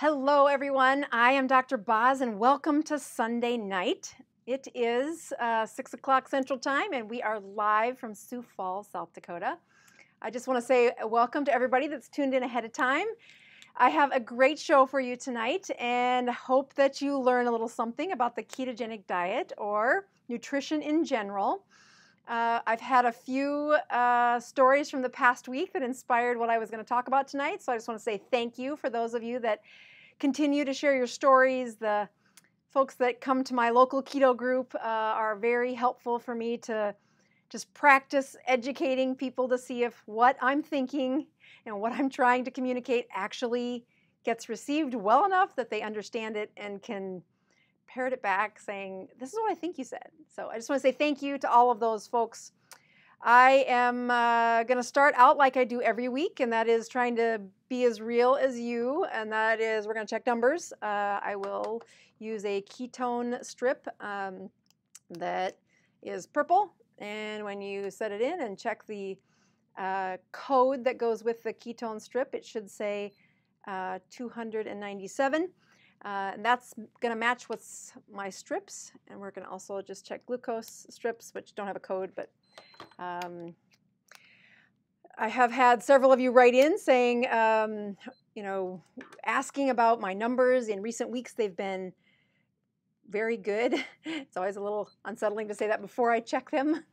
Hello, everyone. I am Dr. Boz, and welcome to Sunday night. It is uh, 6 o'clock Central Time, and we are live from Sioux Falls, South Dakota. I just want to say welcome to everybody that's tuned in ahead of time. I have a great show for you tonight, and hope that you learn a little something about the ketogenic diet or nutrition in general. Uh, I've had a few uh, stories from the past week that inspired what I was going to talk about tonight. So I just want to say thank you for those of you that continue to share your stories. The folks that come to my local keto group uh, are very helpful for me to just practice educating people to see if what I'm thinking and what I'm trying to communicate actually gets received well enough that they understand it and can parrot it back saying, This is what I think you said. So I just want to say thank you to all of those folks. I am uh, going to start out like I do every week, and that is trying to be as real as you. And that is, we're going to check numbers. Uh, I will use a ketone strip um, that is purple. And when you set it in and check the uh, code that goes with the ketone strip, it should say uh, 297. Uh, and that's going to match with my strips. And we're going to also just check glucose strips, which don't have a code, but um, I have had several of you write in saying, um, you know, asking about my numbers. In recent weeks, they've been very good. It's always a little unsettling to say that before I check them.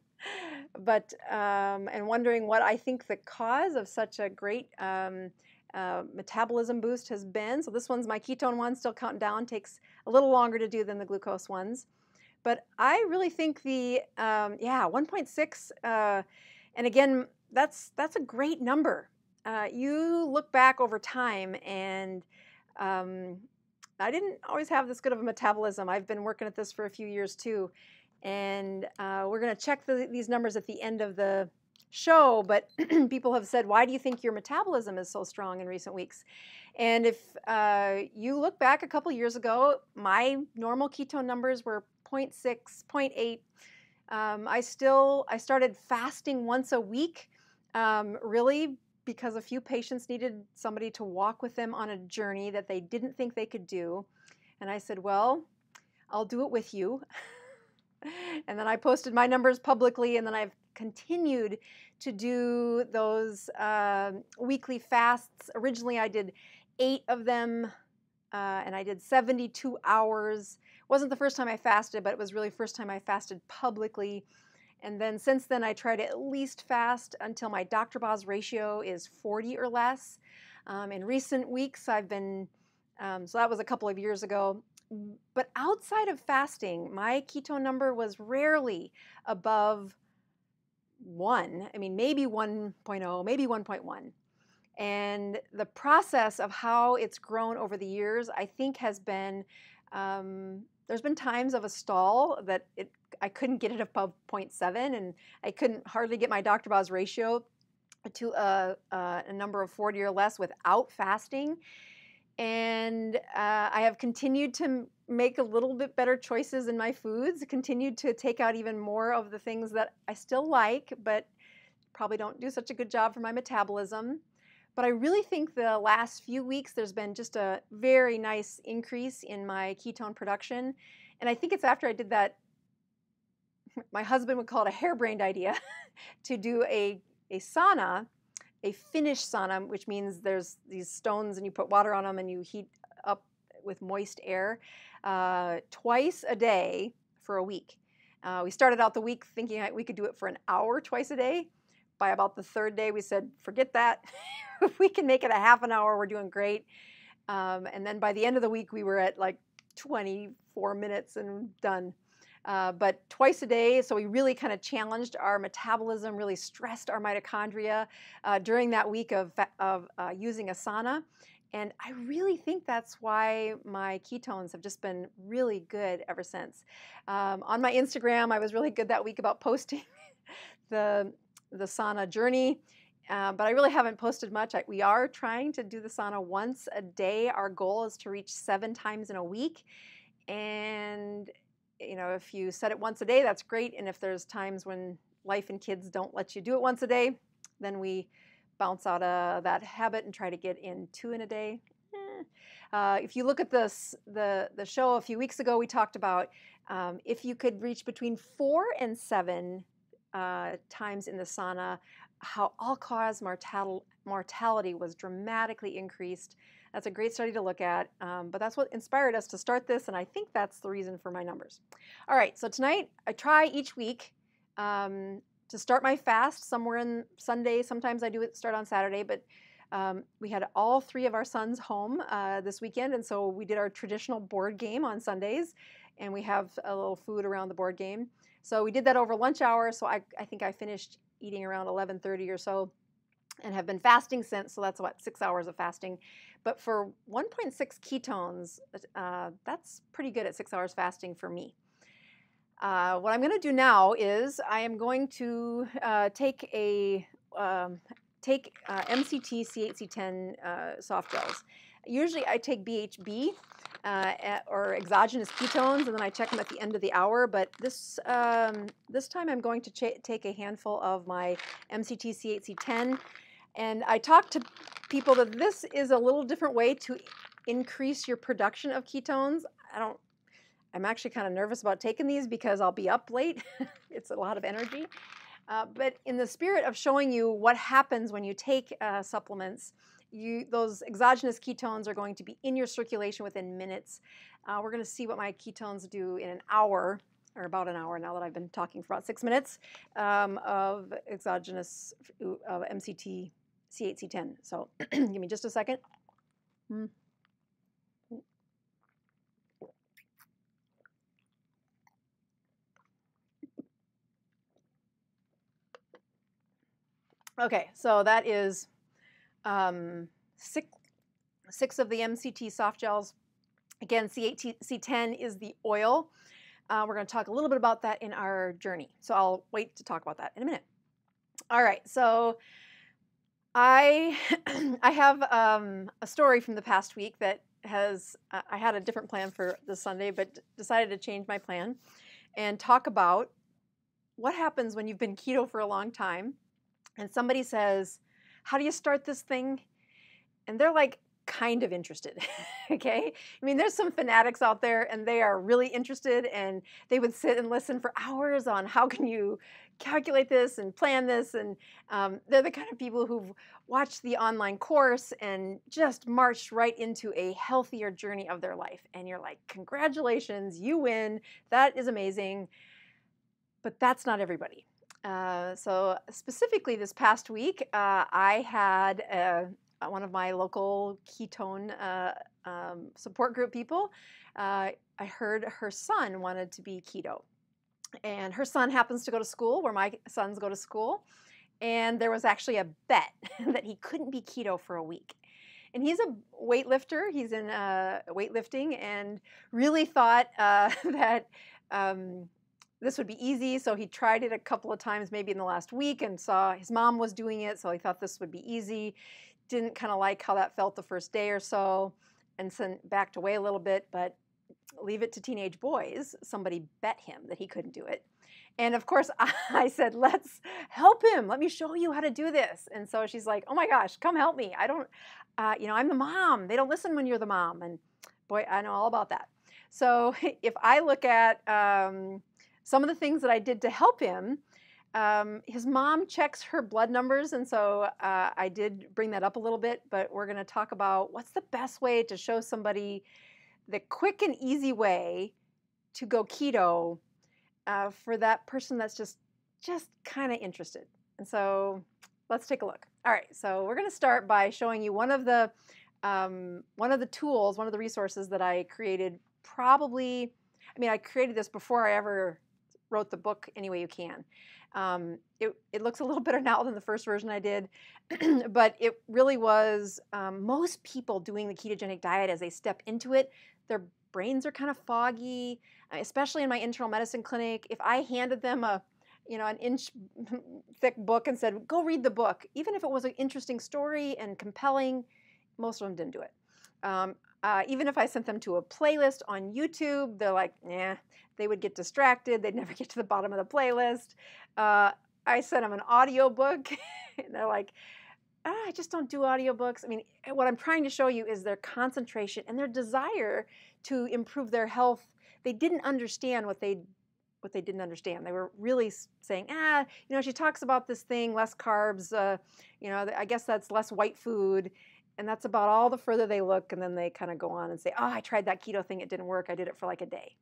But, um, and wondering what I think the cause of such a great um, uh, metabolism boost has been. So this one's my ketone one, still counting down, takes a little longer to do than the glucose ones. But I really think the, um, yeah, 1.6, uh, and again, that's, that's a great number. Uh, you look back over time and um, I didn't always have this good of a metabolism. I've been working at this for a few years too. And uh, we're going to check the, these numbers at the end of the show, but people have said, why do you think your metabolism is so strong in recent weeks? And if uh, you look back a couple years ago, my normal ketone numbers were 0.6, 0.8. Um, I still, I started fasting once a week, um, really because a few patients needed somebody to walk with them on a journey that they didn't think they could do. And I said, well, I'll do it with you. and then I posted my numbers publicly, and then I've continued to do those uh, weekly fasts. Originally, I did eight of them, uh, and I did 72 hours. It wasn't the first time I fasted, but it was really first time I fasted publicly. And then since then, I try to at least fast until my Dr. Boz ratio is 40 or less. Um, in recent weeks, I've been, um, so that was a couple of years ago. But outside of fasting, my ketone number was rarely above one. I mean, maybe 1.0, maybe 1.1. And the process of how it's grown over the years, I think, has been um, there's been times of a stall that it I couldn't get it above 0.7, and I couldn't hardly get my Dr. Boz ratio to a, a, a number of 40 or less without fasting. And uh, I have continued to make a little bit better choices in my foods, continued to take out even more of the things that I still like, but probably don't do such a good job for my metabolism. But I really think the last few weeks there's been just a very nice increase in my ketone production. And I think it's after I did that, my husband would call it a harebrained idea, to do a, a sauna a Finnish sauna, which means there's these stones and you put water on them and you heat up with moist air uh, twice a day for a week. Uh, we started out the week thinking we could do it for an hour twice a day. By about the third day, we said, forget that. we can make it a half an hour, we're doing great. Um, and then by the end of the week, we were at like 24 minutes and done. Uh, but twice a day. So we really kind of challenged our metabolism, really stressed our mitochondria uh, during that week of, of uh, using a sauna. And I really think that's why my ketones have just been really good ever since. Um, on my Instagram, I was really good that week about posting the, the sauna journey. Uh, but I really haven't posted much. I, we are trying to do the sauna once a day. Our goal is to reach seven times in a week. And you know, if you set it once a day, that's great. And if there's times when life and kids don't let you do it once a day, then we bounce out of that habit and try to get in two in a day. Eh, Uh, if you look at this, the, the show a few weeks ago, we talked about um, if you could reach between four and seven uh, times in the sauna, how all-cause mortal, mortality was dramatically increased. That's a great study to look at, um, but that's what inspired us to start this, and I think that's the reason for my numbers. All right, so tonight I try each week um, to start my fast somewhere in Sunday. Sometimes I do it start on Saturday, but um, we had all three of our sons home uh, this weekend, and so we did our traditional board game on Sundays, and we have a little food around the board game. So we did that over lunch hour. So I, I think I finished eating around 11:30 or so, and have been fasting since. So that's what six hours of fasting. But for 1.6 ketones, uh, that's pretty good at six hours fasting for me. Uh, what I'm going to do now is I am going to uh, take a um, take uh, MCT C8C10 uh, soft gels. Usually I take BHB uh, or exogenous ketones, and then I check them at the end of the hour. But this um, this time I'm going to take a handful of my MCT C8C10, and I talked to people that this is a little different way to increase your production of ketones. I don't. I'm actually kind of nervous about taking these because I'll be up late. it's a lot of energy. Uh, but in the spirit of showing you what happens when you take uh, supplements, you, those exogenous ketones are going to be in your circulation within minutes. Uh, we're going to see what my ketones do in an hour, or about an hour now that I've been talking for about six minutes, um, of exogenous of MCT C8C10. So give me just a second. Mm. Okay, so that is um, six, six of the MCT soft gels. Again, C8, C10 is the oil. Uh, we're going to talk a little bit about that in our journey. So I'll wait to talk about that in a minute. All right, so I I have um, a story from the past week that has uh, I had a different plan for this Sunday, but decided to change my plan and talk about what happens when you've been keto for a long time and somebody says, How do you start this thing? And they're like, kind of interested. okay? I mean, there's some fanatics out there and they are really interested and they would sit and listen for hours on how can you calculate this and plan this. And um, they're the kind of people who've watched the online course and just marched right into a healthier journey of their life. And you're like, congratulations, you win. That is amazing. But that's not everybody. Uh, so specifically this past week, uh, I had a, uh, one of my local ketone uh, um, support group people. Uh, I heard her son wanted to be keto. And her son happens to go to school where my sons go to school. And there was actually a bet that he couldn't be keto for a week. And he's a weightlifter, he's in weightlifting, and really thought that. Um, this would be easy. So he tried it a couple of times, maybe in the last week, and saw his mom was doing it. So he thought this would be easy. Didn't kind of like how that felt the first day or so, and then backed away a little bit. But leave it to teenage boys. Somebody bet him that he couldn't do it. And of course, I said, let's help him. Let me show you how to do this. And so she's like, oh my gosh, come help me. I don't, uh, you know, I'm the mom. They don't listen when you're the mom. And boy, I know all about that. So if I look at, um, some of the things that I did to help him, um, his mom checks her blood numbers, and so uh, I did bring that up a little bit. But we're going to talk about what's the best way to show somebody the quick and easy way to go keto uh, for that person that's just just kind of interested. And so let's take a look. All right, so we're going to start by showing you one of the um, one of the tools, one of the resources that I created. Probably, I mean, I created this before I ever wrote the book any way you can. Um, it, it, looks a little better now than the first version I did, but it really was um, most people doing the ketogenic diet as they step into it, their brains are kind of foggy, uh, especially in my internal medicine clinic. If I handed them a you know, an inch thick book and said, go read the book, even if it was an interesting story and compelling, most of them didn't do it. Um, uh, even if I sent them to a playlist on YouTube, they're like, nah, they would get distracted. They'd never get to the bottom of the playlist. Uh, I sent them an audiobook, and they're like, ah, I just don't do audiobooks. I mean, eh, what I'm trying to show you is their concentration and their desire to improve their health. They didn't understand what they what they didn't understand. They were really saying, ah, you know, she talks about this thing, less carbs, uh, you know, I guess that's less white food. And that's about all the further they look. And then they kind of go on and say, oh, I tried that keto thing. It didn't work. I did it for like a day.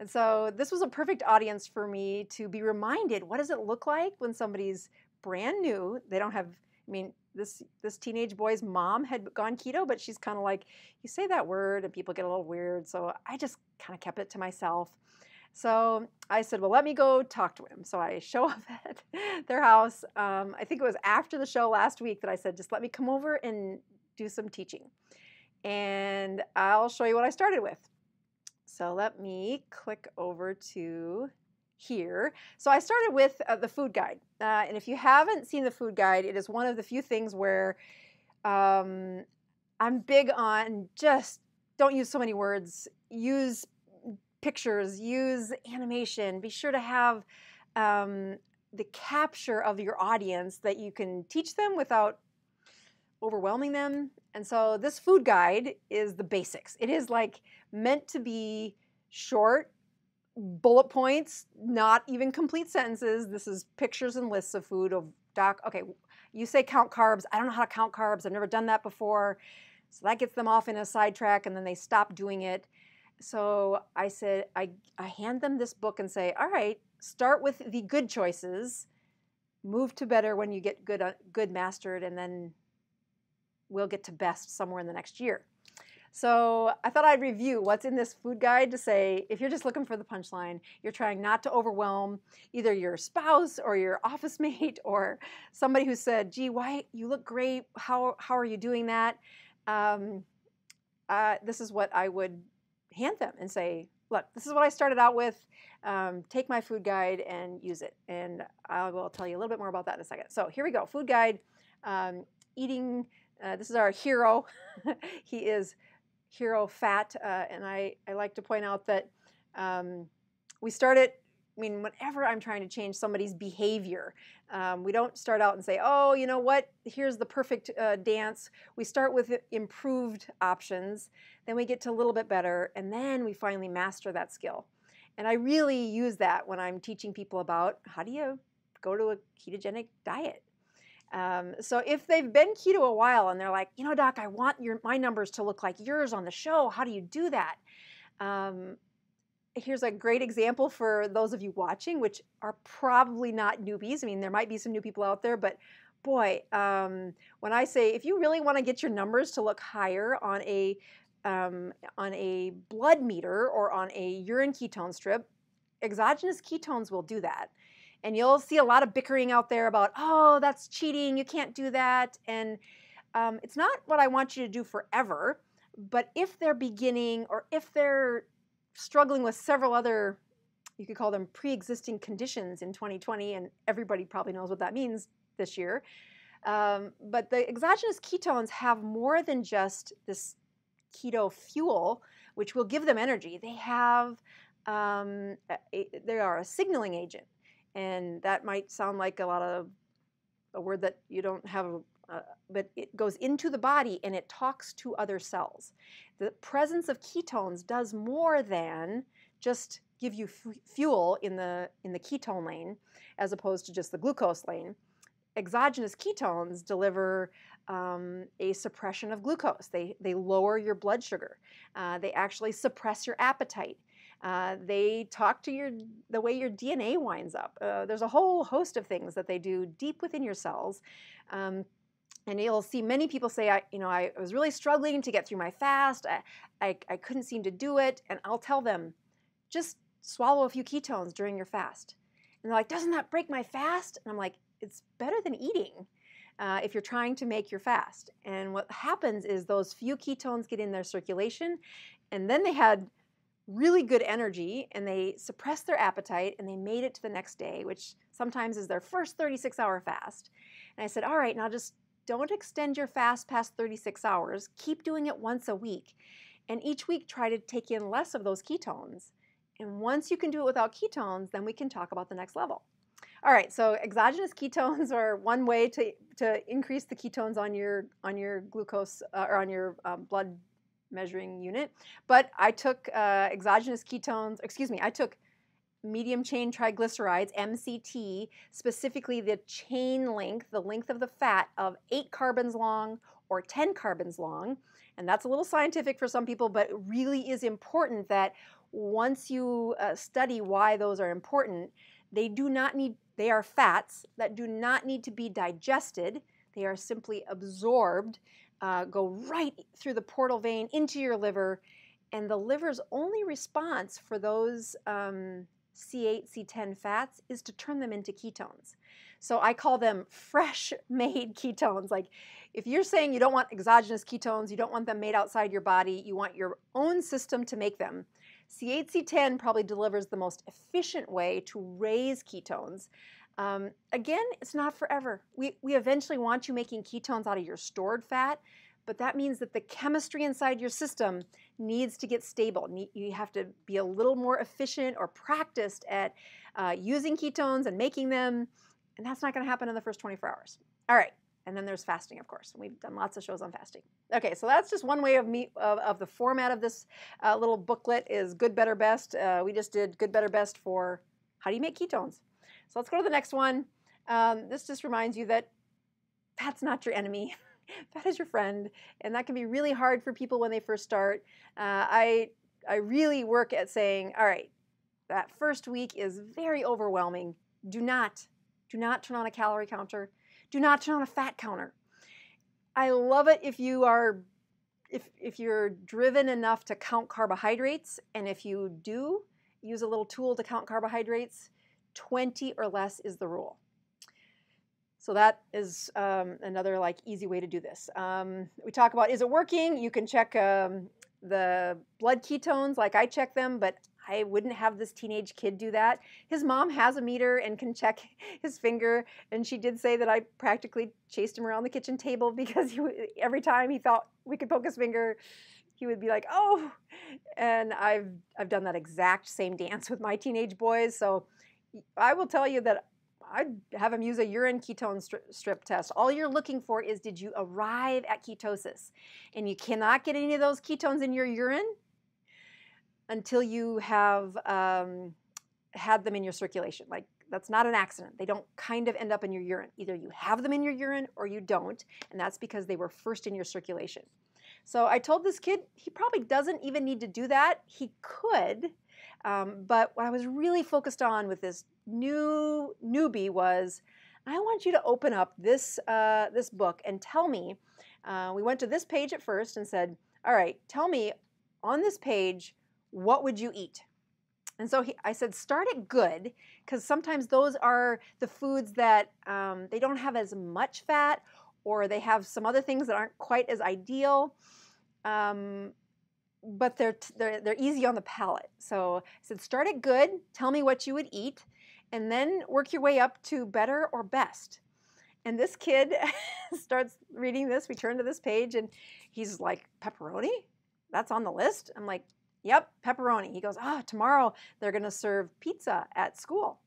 And so this was a perfect audience for me to be reminded what does it look like when somebody's brand new? They don't have, I mean, this this teenage boy's mom had gone keto, but she's kind of like, you say that word and people get a little weird. So I just kind of kept it to myself. So I said, well, let me go talk to him. So I show up at their house. Um, I think it was after the show last week that I said, just let me come over and do some teaching. And I'll show you what I started with. So let me click over to here. So I started with uh, the food guide. Uh, and if you haven't seen the food guide, it is one of the few things where um, I'm big on just don't use so many words. Use pictures, use animation. Be sure to have um, the capture of your audience that you can teach them without overwhelming them. And so this food guide is the basics. It is like meant to be short, bullet points, not even complete sentences. This is pictures and lists of food of doc. Okay, you say count carbs. I don't know how to count carbs. I've never done that before. So that gets them off in a sidetrack and then they stop doing it. So I said, I, I hand them this book and say, all right, start with the good choices, move to better when you get good, uh, good mastered, and then we'll get to best somewhere in the next year. So I thought I'd review what's in this food guide to say if you're just looking for the punchline, you're trying not to overwhelm either your spouse or your office mate or somebody who said, gee, why you look great. How, how are you doing that? Um, uh, this is what I would hand them and say, look, this is what I started out with. Um, take my food guide and use it. And I will tell you a little bit more about that in a second. So here we go, food guide, um, eating uh, this is our hero. he is hero fat, uh, and I, I like to point out that um, we it. I mean, whenever I'm trying to change somebody's behavior, um, we don't start out and say, oh, you know what, here's the perfect uh, dance. We start with improved options, then we get to a little bit better, and then we finally master that skill. And I really use that when I'm teaching people about how do you go to a ketogenic diet. Um, so if they've been keto a while and they're like, you know, doc, I want your my numbers to look like yours on the show. How do you do that? Um, here's a great example for those of you watching, which are probably not newbies. I mean, there might be some new people out there, but boy, um, when I say if you really want to get your numbers to look higher on a um, on a blood meter or on a urine ketone strip, exogenous ketones will do that. And you'll see a lot of bickering out there about, oh, that's cheating, you can't do that. And um, it's not what I want you to do forever, but if they're beginning or if they're struggling with several other, you could call them pre existing conditions in 2020, and everybody probably knows what that means this year. Um, but the exogenous ketones have more than just this keto fuel, which will give them energy. They have, um, a, they are a signaling agent. And that might sound like a lot of a word that you don't have, uh, but it goes into the body and it talks to other cells. The presence of ketones does more than just give you fuel in the in the ketone lane, as opposed to just the glucose lane. Exogenous ketones deliver um, a suppression of glucose. They, they lower your blood sugar. Uh, they actually suppress your appetite. Uh, they talk to your the way your DNA winds up. Uh, there's a whole host of things that they do deep within your cells. Um, and you'll see many people say, I, you know, I was really struggling to get through my fast. I, I, I couldn't seem to do it. And I'll tell them, just swallow a few ketones during your fast. And they're like, doesn't that break my fast? And I'm like, it's better than eating. Uh, if you're trying to make your fast. And what happens is those few ketones get in their circulation, and then they had really good energy and they suppressed their appetite and they made it to the next day, which sometimes is their first 36 hour fast. And I said, All right, now just don't extend your fast past 36 hours. Keep doing it once a week. And each week, try to take in less of those ketones. And once you can do it without ketones, then we can talk about the next level. All right, so exogenous ketones are one way to, to increase the ketones on your on your glucose uh, or on your um, blood measuring unit. But I took uh, exogenous ketones. Excuse me, I took medium chain triglycerides (MCT), specifically the chain length, the length of the fat of eight carbons long or 10 carbons long. And that's a little scientific for some people, but really is important that once you uh, study why those are important, they do not need, they are fats that do not need to be digested. They are simply absorbed, uh, go right through the portal vein into your liver. And the liver's only response for those um, C8, C10 fats is to turn them into ketones. So I call them fresh made ketones. Like if you're saying you don't want exogenous ketones, you don't want them made outside your body, you want your own system to make them, C8C10 probably delivers the most efficient way to raise ketones. Um, again, it's not forever. We, we eventually want you making ketones out of your stored fat, but that means that the chemistry inside your system needs to get stable. You have to be a little more efficient or practiced at uh, using ketones and making them, and that's not going to happen in the first 24 hours. All right, and then there's fasting, of course. We've done lots of shows on fasting. Okay, so that's just one way of me of, of the format of this uh, little booklet is good, better, best. Uh, we just did good, better, best for how do you make ketones. So let's go to the next one. Um, this just reminds you that fat's not your enemy. fat is your friend, and that can be really hard for people when they first start. Uh, I I really work at saying, all right, that first week is very overwhelming. Do not do not turn on a calorie counter do not turn on a fat counter. I love it if you are if if you're driven enough to count carbohydrates and if you do use a little tool to count carbohydrates, 20 or less is the rule. So that is um, another like easy way to do this. Um, we talk about is it working? You can check um, the blood ketones like I check them, but I wouldn't have this teenage kid do that. His mom has a meter and can check his finger, and she did say that I practically chased him around the kitchen table because he, every time he thought we could poke his finger, he would be like, "Oh," and I've I've done that exact same dance with my teenage boys. So I will tell you that I'd have him use a urine ketone strip test. All you're looking for is did you arrive at ketosis? And you cannot get any of those ketones in your urine until you have um, had them in your circulation. Like that's not an accident. They don't kind of end up in your urine. Either you have them in your urine or you don't, and that's because they were first in your circulation. So I told this kid he probably doesn't even need to do that. He could, um, but what I was really focused on with this new newbie was, I want you to open up this uh, this book and tell me. Uh, we went to this page at first and said, "All right, tell me on this page what would you eat? And so he, I said, start it good, because sometimes those are the foods that um, they don't have as much fat, or they have some other things that aren't quite as ideal, um, but they're, they're, they're easy on the palate. So I said, start it good, tell me what you would eat, and then work your way up to better or best. And this kid starts reading this. We turn to this page, and he's like, pepperoni? That's on the list? I'm like, Yep, pepperoni. He goes, Ah, tomorrow they're going to serve pizza at school.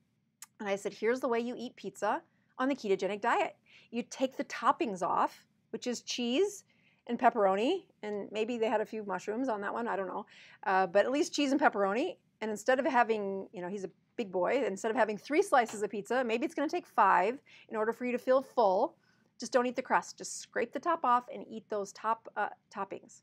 And I said, Here's the way you eat pizza on the ketogenic diet you take the toppings off, which is cheese and pepperoni, and maybe they had a few mushrooms on that one, I don't know, uh, but at least cheese and pepperoni. And instead of having, you know, he's a big boy, instead of having three slices of pizza, maybe it's going to take five in order for you to feel full. Just don't eat the crust. Just scrape the top off and eat those top uh, toppings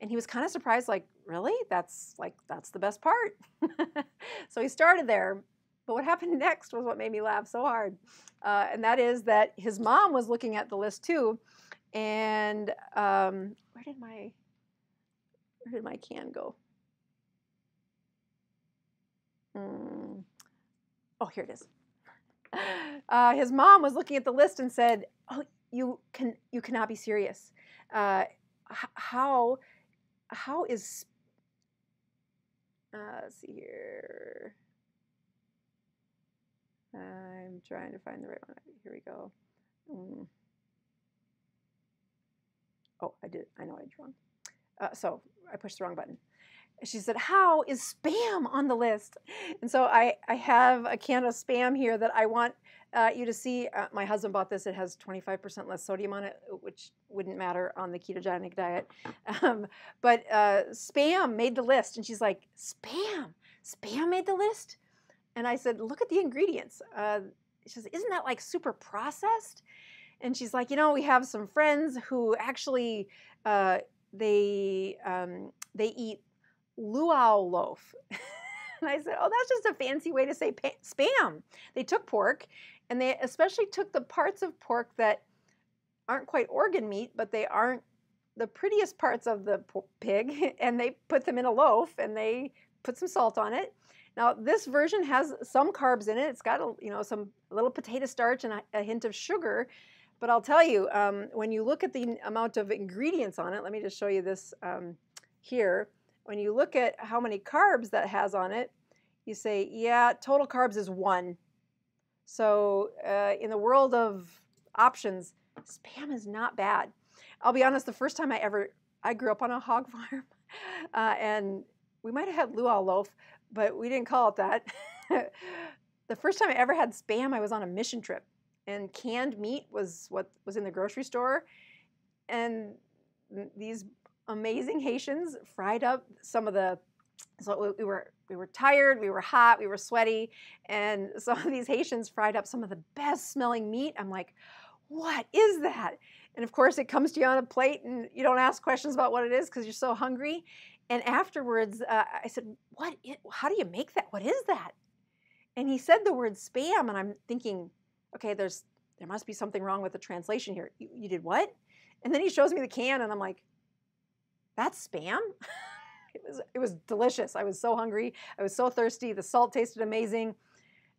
and he was kind of surprised like really that's like that's the best part so he started there but what happened next was what made me laugh so hard uh, and that is that his mom was looking at the list too and um, where did my where did my can go mm. oh here it is uh, his mom was looking at the list and said oh you can you cannot be serious uh, how how is uh, let's see here. I'm trying to find the right one. Here we go. Mm. Oh, I did. I know I did wrong. Uh, so I pushed the wrong button. she said, How is spam on the list? And so I, I have a can of spam here that I want uh, you to see. Uh, my husband bought this. It has 25% less sodium on it, which wouldn't matter on the ketogenic diet. Um, but uh, spam made the list. And she's like, Spam? Spam made the list? And I said, Look at the ingredients. Uh, she says, Isn't that like super processed? And she's like, You know, we have some friends who actually. Uh, they um, they eat luau loaf. and I said, oh, that's just a fancy way to say spam. They took pork, and they especially took the parts of pork that aren't quite organ meat, but they aren't the prettiest parts of the pig, and they put them in a loaf, and they put some salt on it. Now, this version has some carbs in it. It's got a, you know some little potato starch and a, a hint of sugar. But I'll tell you, um, when you look at the amount of ingredients on it, let me just show you this um, here when you look at how many carbs that has on it, you say, yeah, total carbs is one. So uh, in the world of options, spam is not bad. I'll be honest, the first time I ever, I grew up on a hog farm, uh, and we might have had luau loaf, but we didn't call it that. the first time I ever had spam, I was on a mission trip, and canned meat was what was in the grocery store, and these amazing Haitians fried up some of the so we were we were tired, we were hot, we were sweaty, and some of these Haitians fried up some of the best smelling meat. I'm like, what is that? And of course, it comes to you on a plate, and you don't ask questions about what it is because you're so hungry. And afterwards, uh, I said, "What? How do you make that? What is that?" And he said the word spam, and I'm thinking, okay, there's there must be something wrong with the translation here. You, you did what? And then he shows me the can, and I'm like, that's spam. it was it was delicious. I was so hungry. I was so thirsty. The salt tasted amazing.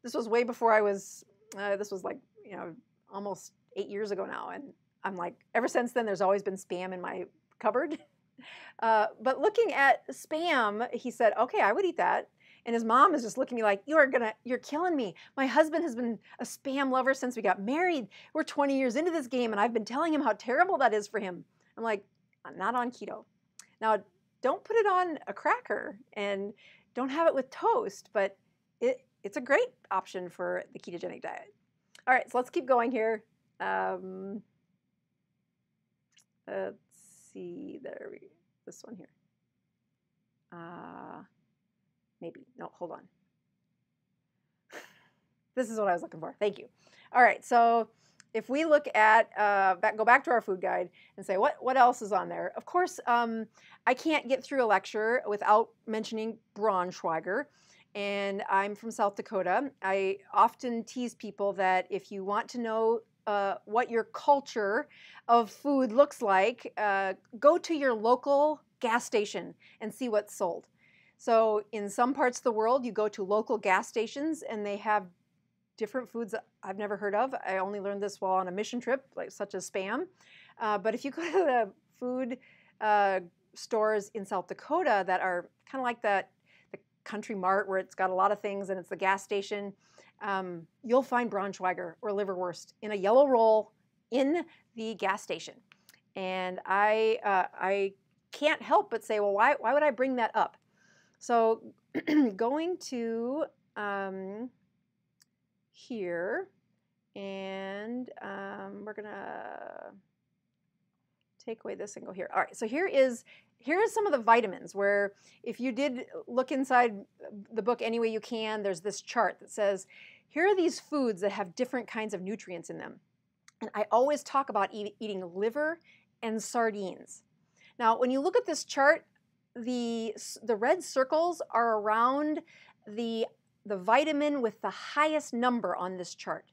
This was way before I was. Uh, this was like you know almost eight years ago now, and I'm like ever since then. There's always been spam in my cupboard. Uh, but looking at spam, he said, "Okay, I would eat that." And his mom is just looking at me like, "You are gonna, you're killing me. My husband has been a spam lover since we got married. We're 20 years into this game, and I've been telling him how terrible that is for him." I'm like, "I'm not on keto." Now, don't put it on a cracker and don't have it with toast, but it, it's a great option for the ketogenic diet. All right, so let's keep going here. Um, let's see, there we this one here. Uh, maybe, no, hold on. this is what I was looking for. Thank you. All right, so if we look at, uh, back, go back to our food guide and say, what, what else is on there? Of course, um, I can't get through a lecture without mentioning Braunschweiger. And I'm from South Dakota. I often tease people that if you want to know uh, what your culture of food looks like, uh, go to your local gas station and see what's sold. So in some parts of the world, you go to local gas stations and they have different foods I've never heard of. I only learned this while on a mission trip, like such as spam. Uh, but if you go to the food uh, stores in South Dakota that are kind of like that, the Country Mart where it's got a lot of things and it's the gas station, um, you'll find Braunschweiger or liverwurst in a yellow roll in the gas station. And I, uh, I can't help but say, well, why, why would I bring that up? So going to um, here, and um, we're gonna take away this and go here. All right, so here is here is some of the vitamins where if you did look inside the book any way you can, there's this chart that says, here are these foods that have different kinds of nutrients in them. And I always talk about eat, eating liver and sardines. Now, when you look at this chart, the, the red circles are around the the vitamin with the highest number on this chart.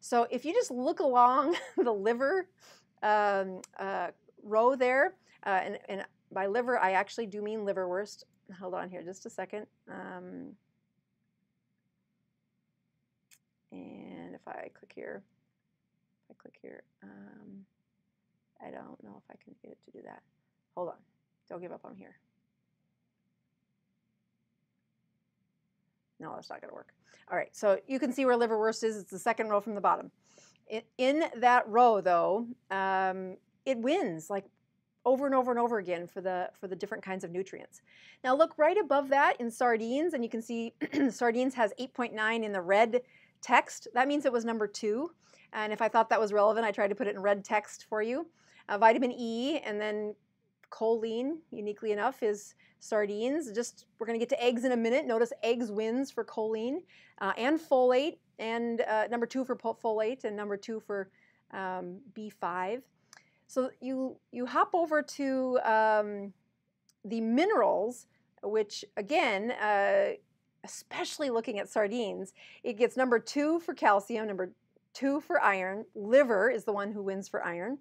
So if you just look along the liver um, uh, row there, uh, and, and, by liver I actually do mean liverwurst. Hold on here just a second. Um, and if I click here, if I click here, um, I don't know if I can get it to do that. Hold on. Don't give up on here. No, that's not going to work. All right, so you can see where liverwurst is. It's the second row from the bottom. In, that row, though, um, it wins like over and over and over again for the for the different kinds of nutrients. Now look right above that in sardines, and you can see sardines has 8.9 in the red text. That means it was number two. And if I thought that was relevant, I tried to put it in red text for you. Uh, vitamin E and then choline, uniquely enough, is sardines. Just we're going to get to eggs in a minute. Notice eggs wins for choline uh, and folate, and uh, number two for folate, and number two for um, B5. So you you hop over to um, the minerals, which again, uh, especially looking at sardines, it gets number two for calcium, number two for iron. Liver is the one who wins for iron,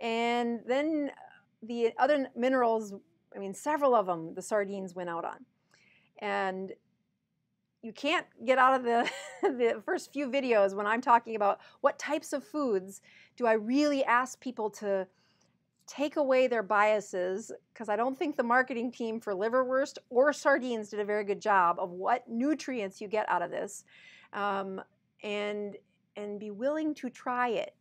and then the other minerals. I mean, several of them the sardines went out on, and you can't get out of the, the first few videos when I'm talking about what types of foods do I really ask people to take away their biases because I don't think the marketing team for liverwurst or sardines did a very good job of what nutrients you get out of this um, and and be willing to try it.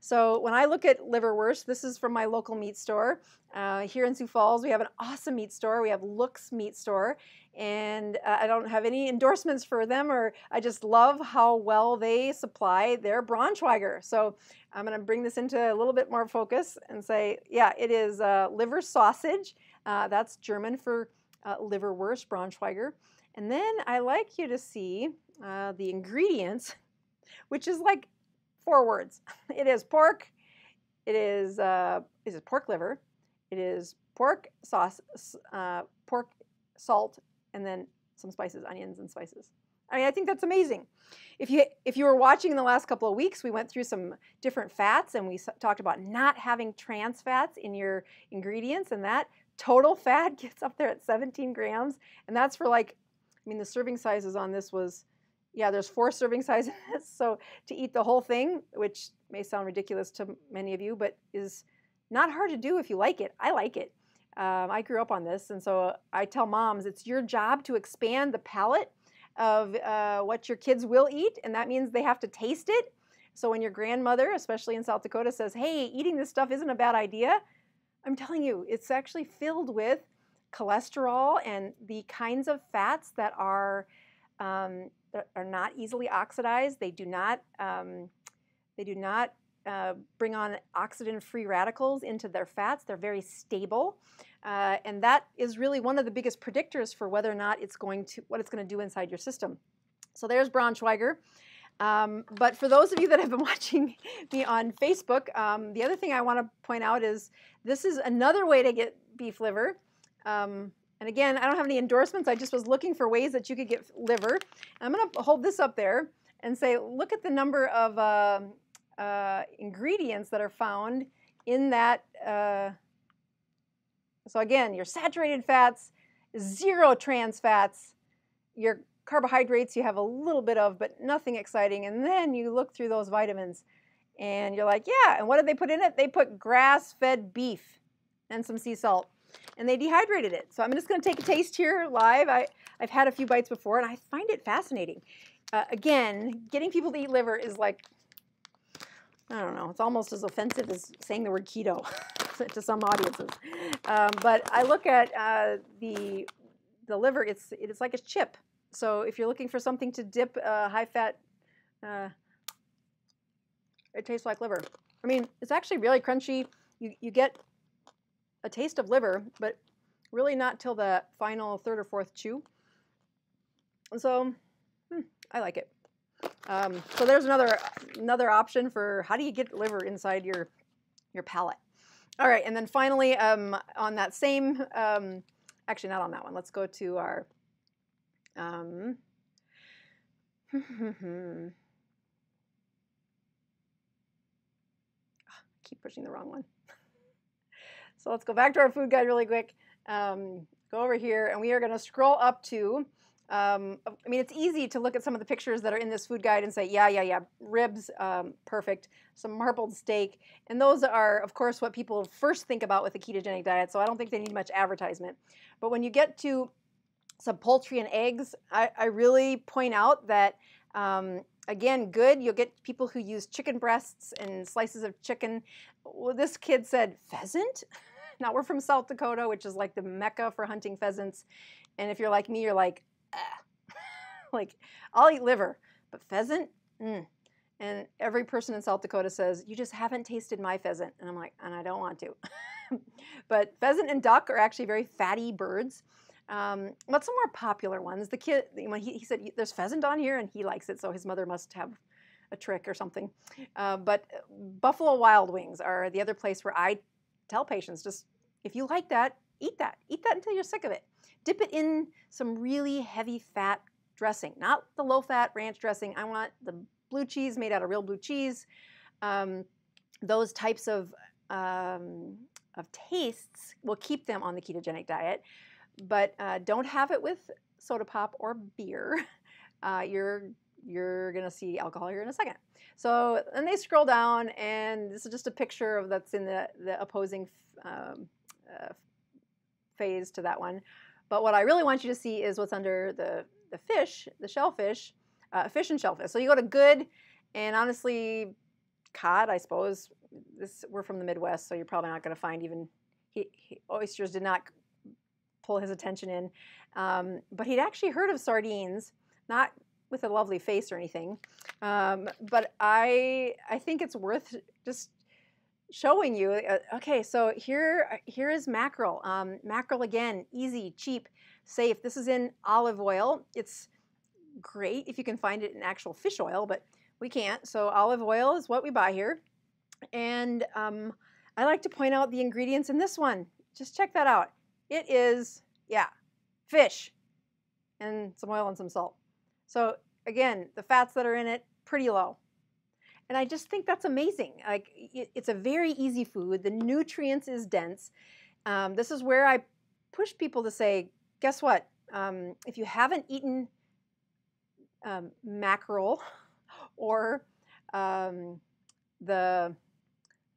So when I look at liverwurst, this is from my local meat store. Uh, here in Sioux Falls, we have an awesome meat store. We have Looks Meat Store, and uh, I don't have any endorsements for them, or I just love how well they supply their Braunschweiger. So I'm going to bring this into a little bit more focus and say, yeah, it is uh, liver sausage. Uh, that's German for uh, liverwurst, Braunschweiger. And then I like you to see uh, the ingredients, which is like four words. It is pork. It is uh, is it pork liver. It is pork sauce, uh, pork salt, and then some spices, onions and spices. I mean, I think that's amazing. If you if you were watching in the last couple of weeks, we went through some different fats, and we talked about not having trans fats in your ingredients, and that total fat gets up there at 17 grams, and that's for like, I mean, the serving sizes on this was yeah, there's four serving sizes. So to eat the whole thing, which may sound ridiculous to many of you, but is not hard to do if you like it. I like it. Um, I grew up on this, and so I tell moms it's your job to expand the palate of uh, what your kids will eat, and that means they have to taste it. So when your grandmother, especially in South Dakota, says, "Hey, eating this stuff isn't a bad idea," I'm telling you, it's actually filled with cholesterol and the kinds of fats that are um, are not easily oxidized. They do not, um, they do not uh, bring on oxidant-free radicals into their fats. They're very stable. Uh, and that is really one of the biggest predictors for whether or not it's going to, what it's going to do inside your system. So there's Braunschweiger. Um, but for those of you that have been watching me on Facebook, um, the other thing I want to point out is this is another way to get beef liver. Um, and again, I don't have any endorsements. I just was looking for ways that you could get liver. I'm going to hold this up there and say, look at the number of uh, uh, ingredients that are found in that. Uh, so again, your saturated fats, zero trans fats, your carbohydrates you have a little bit of, but nothing exciting. And then you look through those vitamins and you're like, yeah, and what did they put in it? They put grass-fed beef and some sea salt and they dehydrated it. So I'm just going to take a taste here live. I, I've had a few bites before, and I find it fascinating. Uh, again, getting people to eat liver is like, I don't know, it's almost as offensive as saying the word keto to some audiences. Um, but I look at uh, the, the liver, it's, it's like a chip. So if you're looking for something to dip uh, high-fat, it tastes like liver. I mean, it's actually really crunchy. You, you get a taste of liver, but really not till the final third or fourth chew. So hmm, I like it. Um, so there's another another option for how do you get liver inside your your palate. All right, and then finally um, on that same, um, actually not on that one. Let's go to our. Um, keep pushing the wrong one. So let's go back to our food guide really quick. Um, go over here, and we are going to scroll up to. Um, I mean, it's easy to look at some of the pictures that are in this food guide and say, yeah, yeah, yeah, ribs, um, perfect. Some marbled steak, and those are, of course, what people first think about with a ketogenic diet. So I don't think they need much advertisement. But when you get to some poultry and eggs, I, I really point out that um, again, good. You'll get people who use chicken breasts and slices of chicken. Well, this kid said, pheasant? Now we're from South Dakota, which is like the mecca for hunting pheasants. And if you're like me, you're like, like I'll eat liver, but pheasant, mm. and every person in South Dakota says you just haven't tasted my pheasant, and I'm like, and I don't want to. but pheasant and duck are actually very fatty birds. Um, but some more popular ones. The kid, when he, he said there's pheasant on here, and he likes it, so his mother must have a trick or something. Uh, but Buffalo Wild Wings are the other place where I tell patients just if you like that, eat that. Eat that until you're sick of it. Dip it in some really heavy fat dressing, not the low fat ranch dressing. I want the blue cheese made out of real blue cheese. Um, those types of um, of tastes will keep them on the ketogenic diet but uh, don't have it with soda pop or beer. Uh, you're you're gonna see alcohol here in a second. So then they scroll down, and this is just a picture of that's in the the opposing um, uh, phase to that one. But what I really want you to see is what's under the the fish, the shellfish, uh, fish and shellfish. So you go to good, and honestly, cod, I suppose. This we're from the Midwest, so you're probably not going to find even he, he, oysters did not pull his attention in. Um, but he'd actually heard of sardines, not with a lovely face or anything. Um, but I, I think it's worth just showing you. Uh, okay, so here, here is mackerel. Um, mackerel again, easy, cheap, safe. This is in olive oil. It's great if you can find it in actual fish oil, but we can't. So olive oil is what we buy here. And um, I like to point out the ingredients in this one. Just check that out. It is, yeah, fish and some oil and some salt. So again, the fats that are in it, pretty low. And I just think that's amazing. Like it's a very easy food. The nutrients is dense. Um, this is where I push people to say, guess what? Um, if you haven't eaten um, mackerel or um, the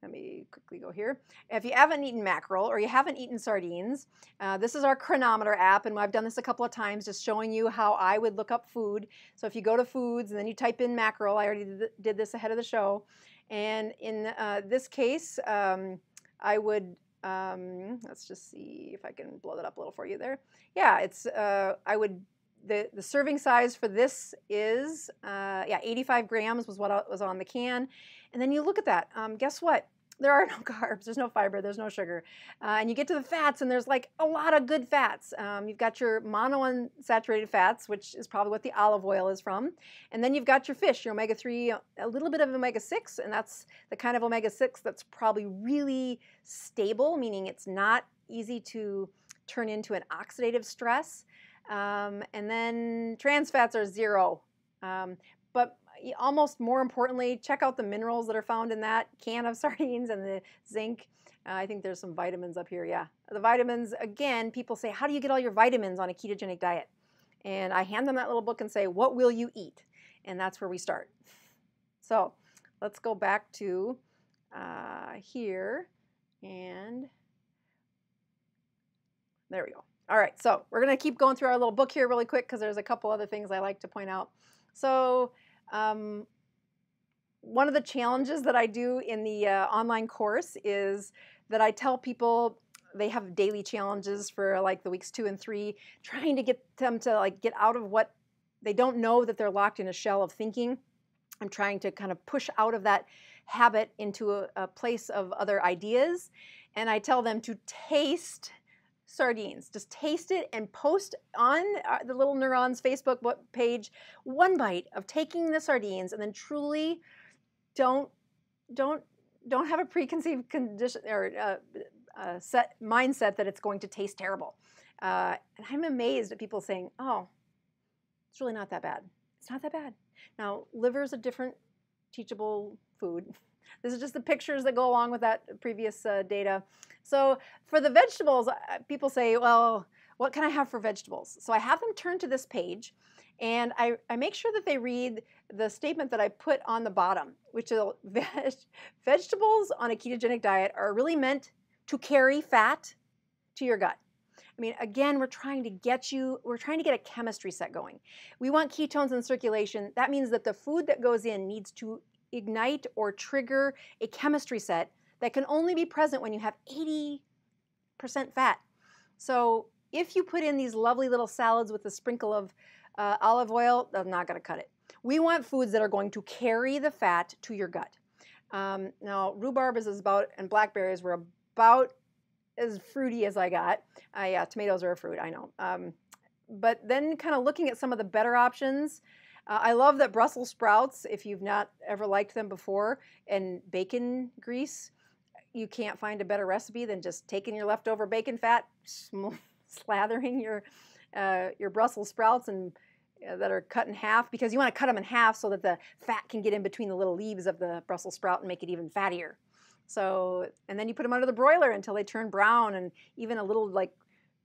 let me quickly go here. If you haven't eaten mackerel or you haven't eaten sardines, uh, this is our Cronometer app, and I've done this a couple of times just showing you how I would look up food. So if you go to foods and then you type in mackerel, I already did this ahead of the show. And in uh, this case, um, I would, um, let's just see if I can blow that up a little for you there. Yeah, it's, uh, I would the, the serving size for this is, uh, yeah, 85 grams was what was on the can. And then you look at that. Um, guess what? There are no carbs, there's no fiber, there's no sugar. Uh, and you get to the fats, and there's like a lot of good fats. Um, you've got your monounsaturated fats, which is probably what the olive oil is from. And then you've got your fish, your omega 3, a little bit of omega 6, and that's the kind of omega 6 that's probably really stable, meaning it's not easy to turn into an oxidative stress. Um, and then trans fats are zero. Um, but almost more importantly, check out the minerals that are found in that can of sardines and the zinc. Uh, I think there's some vitamins up here, yeah. The vitamins, again, people say, how do you get all your vitamins on a ketogenic diet? And I hand them that little book and say, what will you eat? And that's where we start. So let's go back to uh, here and there we go. All right, so we're going to keep going through our little book here really quick because there's a couple other things I like to point out. So um, one of the challenges that I do in the uh, online course is that I tell people they have daily challenges for like the weeks two and three, trying to get them to like get out of what they don't know that they're locked in a shell of thinking. I'm trying to kind of push out of that habit into a, a place of other ideas. And I tell them to taste sardines. Just taste it and post on uh, the Little Neurons Facebook page one bite of taking the sardines, and then truly don't don't don't have a preconceived condition or uh, uh, set mindset that it's going to taste terrible. Uh, and I'm amazed at people saying, "Oh, it's really not that bad. It's not that bad." Now, liver is a different teachable food. This is just the pictures that go along with that previous uh, data. So for the vegetables, uh, people say, well, what can I have for vegetables? So I have them turn to this page and I, I make sure that they read the statement that I put on the bottom, which is veg vegetables on a ketogenic diet are really meant to carry fat to your gut. I mean, again, we're trying to get you, we're trying to get a chemistry set going. We want ketones in circulation. That means that the food that goes in needs to ignite or trigger a chemistry set that can only be present when you have 80% fat. So if you put in these lovely little salads with a sprinkle of uh, olive oil, I'm not going to cut it. We want foods that are going to carry the fat to your gut. Um, now, rhubarb is about, and blackberries were about as fruity as I got. Uh, yeah, tomatoes are a fruit, I know. Um, but then kind of looking at some of the better options, uh, I love that Brussels sprouts, if you've not ever liked them before, and bacon grease, you can't find a better recipe than just taking your leftover bacon fat, slathering your uh, your Brussels sprouts and uh, that are cut in half because you want to cut them in half so that the fat can get in between the little leaves of the Brussels sprout and make it even fattier. So, and then you put them under the broiler until they turn brown and even a little like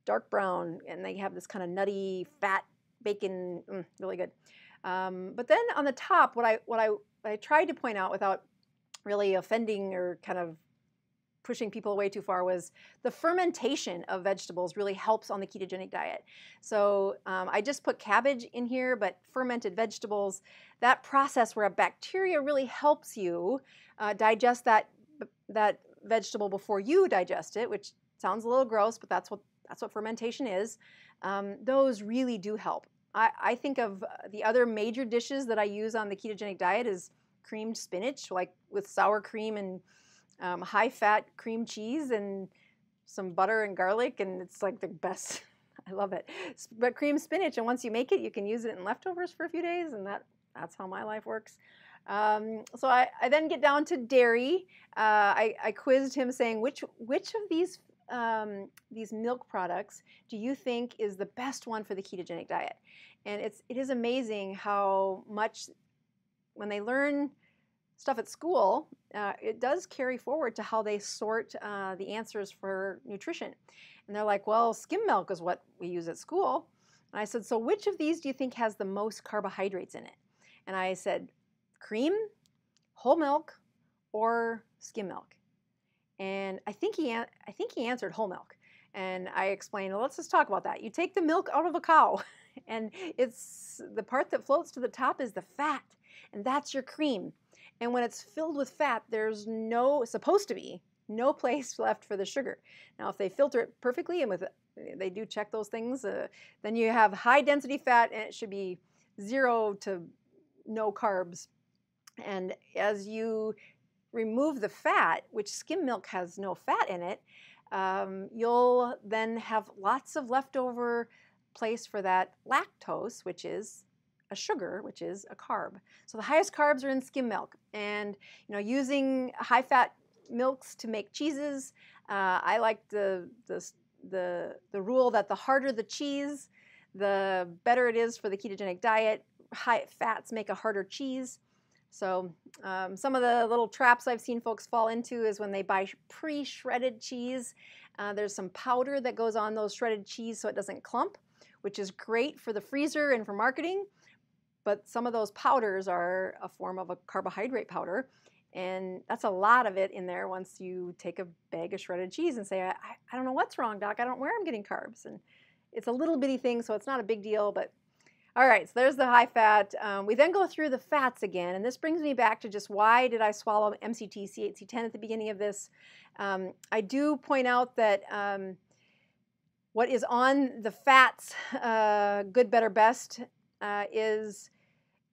dark brown, and they have this kind of nutty, fat bacon, mm, really good. Um, but then on the top, what I what I what I tried to point out without really offending or kind of pushing people away too far was the fermentation of vegetables really helps on the ketogenic diet. So um, I just put cabbage in here, but fermented vegetables, that process where a bacteria really helps you uh, digest that that vegetable before you digest it, which sounds a little gross, but that's what that's what fermentation is. Um, those really do help. I, I think of uh, the other major dishes that I use on the ketogenic diet is creamed spinach, like with sour cream and um, high fat cream cheese and some butter and garlic, and it's like the best. I love it. But cream spinach, and once you make it, you can use it in leftovers for a few days, and that that's how my life works. Um, so I, I, then get down to dairy. Uh, I, I, quizzed him saying which which of these um, these milk products do you think is the best one for the ketogenic diet? And it's it is amazing how much when they learn stuff at school, uh, it does carry forward to how they sort uh, the answers for nutrition. And they're like, well, skim milk is what we use at school. And I said, so which of these do you think has the most carbohydrates in it? And I said, cream, whole milk, or skim milk. And I think he, I think he answered whole milk. And I explained, well, let's just talk about that. You take the milk out of a cow, and it's the part that floats to the top is the fat, and that's your cream. And when it's filled with fat, there's no, supposed to be, no place left for the sugar. Now, if they filter it perfectly and with they do check those things, uh, then you have high density fat and it should be zero to no carbs. And as you remove the fat, which skim milk has no fat in it, um, you'll then have lots of leftover place for that lactose, which is a sugar, which is a carb. So the highest carbs are in skim milk. And you know, using high fat milks to make cheeses, uh, I like the, the, the, the rule that the harder the cheese, the better it is for the ketogenic diet. High fats make a harder cheese. So um, some of the little traps I've seen folks fall into is when they buy pre-shredded cheese. Uh, there's some powder that goes on those shredded cheese so it doesn't clump, which is great for the freezer and for marketing but some of those powders are a form of a carbohydrate powder. And that's a lot of it in there once you take a bag of shredded cheese and say, I, I don't know what's wrong, doc. I don't know where I'm getting carbs. And it's a little bitty thing, so it's not a big deal. But all right, so there's the high fat. Um, we then go through the fats again. And this brings me back to just why did I swallow MCT C8C10 at the beginning of this? Um, I do point out that um, what is on the fats, uh, good, better, best, uh, is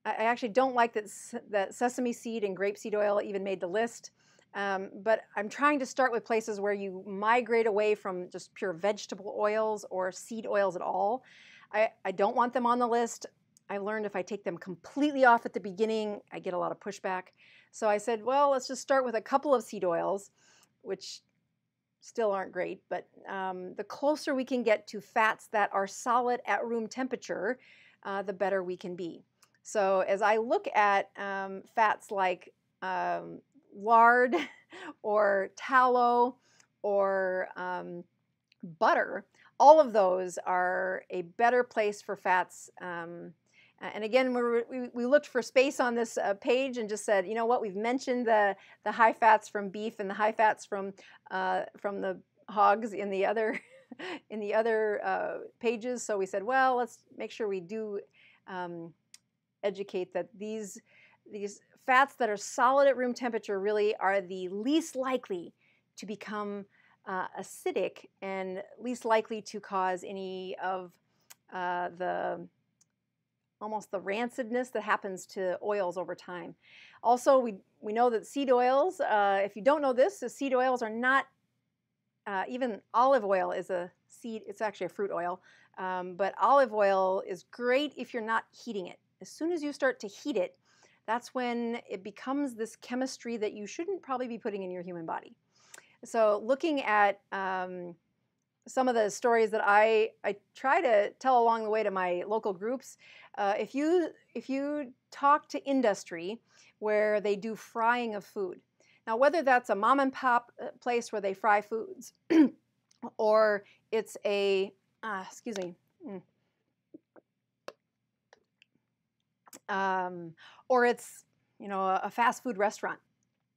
I actually don't like that, that sesame seed and grapeseed oil even made the list. Um, but I'm trying to start with places where you migrate away from just pure vegetable oils or seed oils at all. I, I don't want them on the list. I learned if I take them completely off at the beginning, I get a lot of pushback. So I said, well, let's just start with a couple of seed oils, which still aren't great, but um, the closer we can get to fats that are solid at room temperature, uh, the better we can be. So as I look at um, fats like um, lard or tallow or um, butter, all of those are a better place for fats. Um, and again, we, we looked for space on this uh, page and just said, you know what, we've mentioned the, the high fats from beef and the high fats from, uh, from the hogs in the other, in the other uh, pages. So we said, well, let's make sure we do um, educate that these, these fats that are solid at room temperature really are the least likely to become uh, acidic and least likely to cause any of uh, the almost the rancidness that happens to oils over time. Also, we, we know that seed oils, uh, if you don't know this, the seed oils are not, uh, even olive oil is a seed, it's actually a fruit oil, um, but olive oil is great if you're not heating it. As soon as you start to heat it, that's when it becomes this chemistry that you shouldn't probably be putting in your human body. So looking at um, some of the stories that I, I try to tell along the way to my local groups, uh, if you if you talk to industry where they do frying of food, now whether that's a mom and pop uh, place where they fry foods, or it's a uh, excuse me, mm. um, or it's you know a, a fast food restaurant,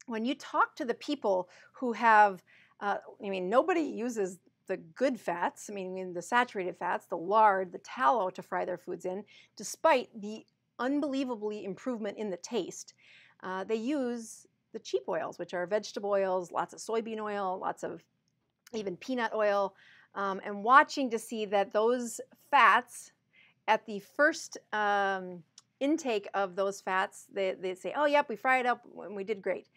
when you talk to the people who have, uh, I mean, nobody uses the good fats, I mean, the saturated fats, the lard, the tallow to fry their foods in, despite the unbelievably improvement in the taste. Uh, they use the cheap oils, which are vegetable oils, lots of soybean oil, lots of even peanut oil, um, and watching to see that those fats at the first um, intake of those fats, they, they say, oh, yep, we fry it up and we did great.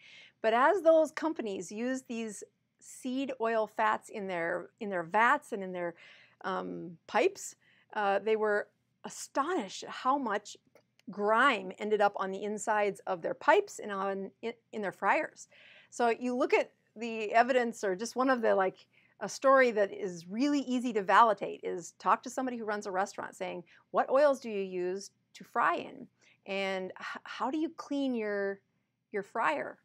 But as those companies use these seed oil fats in their, in their vats and in their um, pipes, uh, they were astonished at how much grime ended up on the insides of their pipes and on in, in their fryers. So you look at the evidence or just one of the like a story that is really easy to validate is talk to somebody who runs a restaurant saying, what oils do you use to fry in? And how do you clean your, your fryer?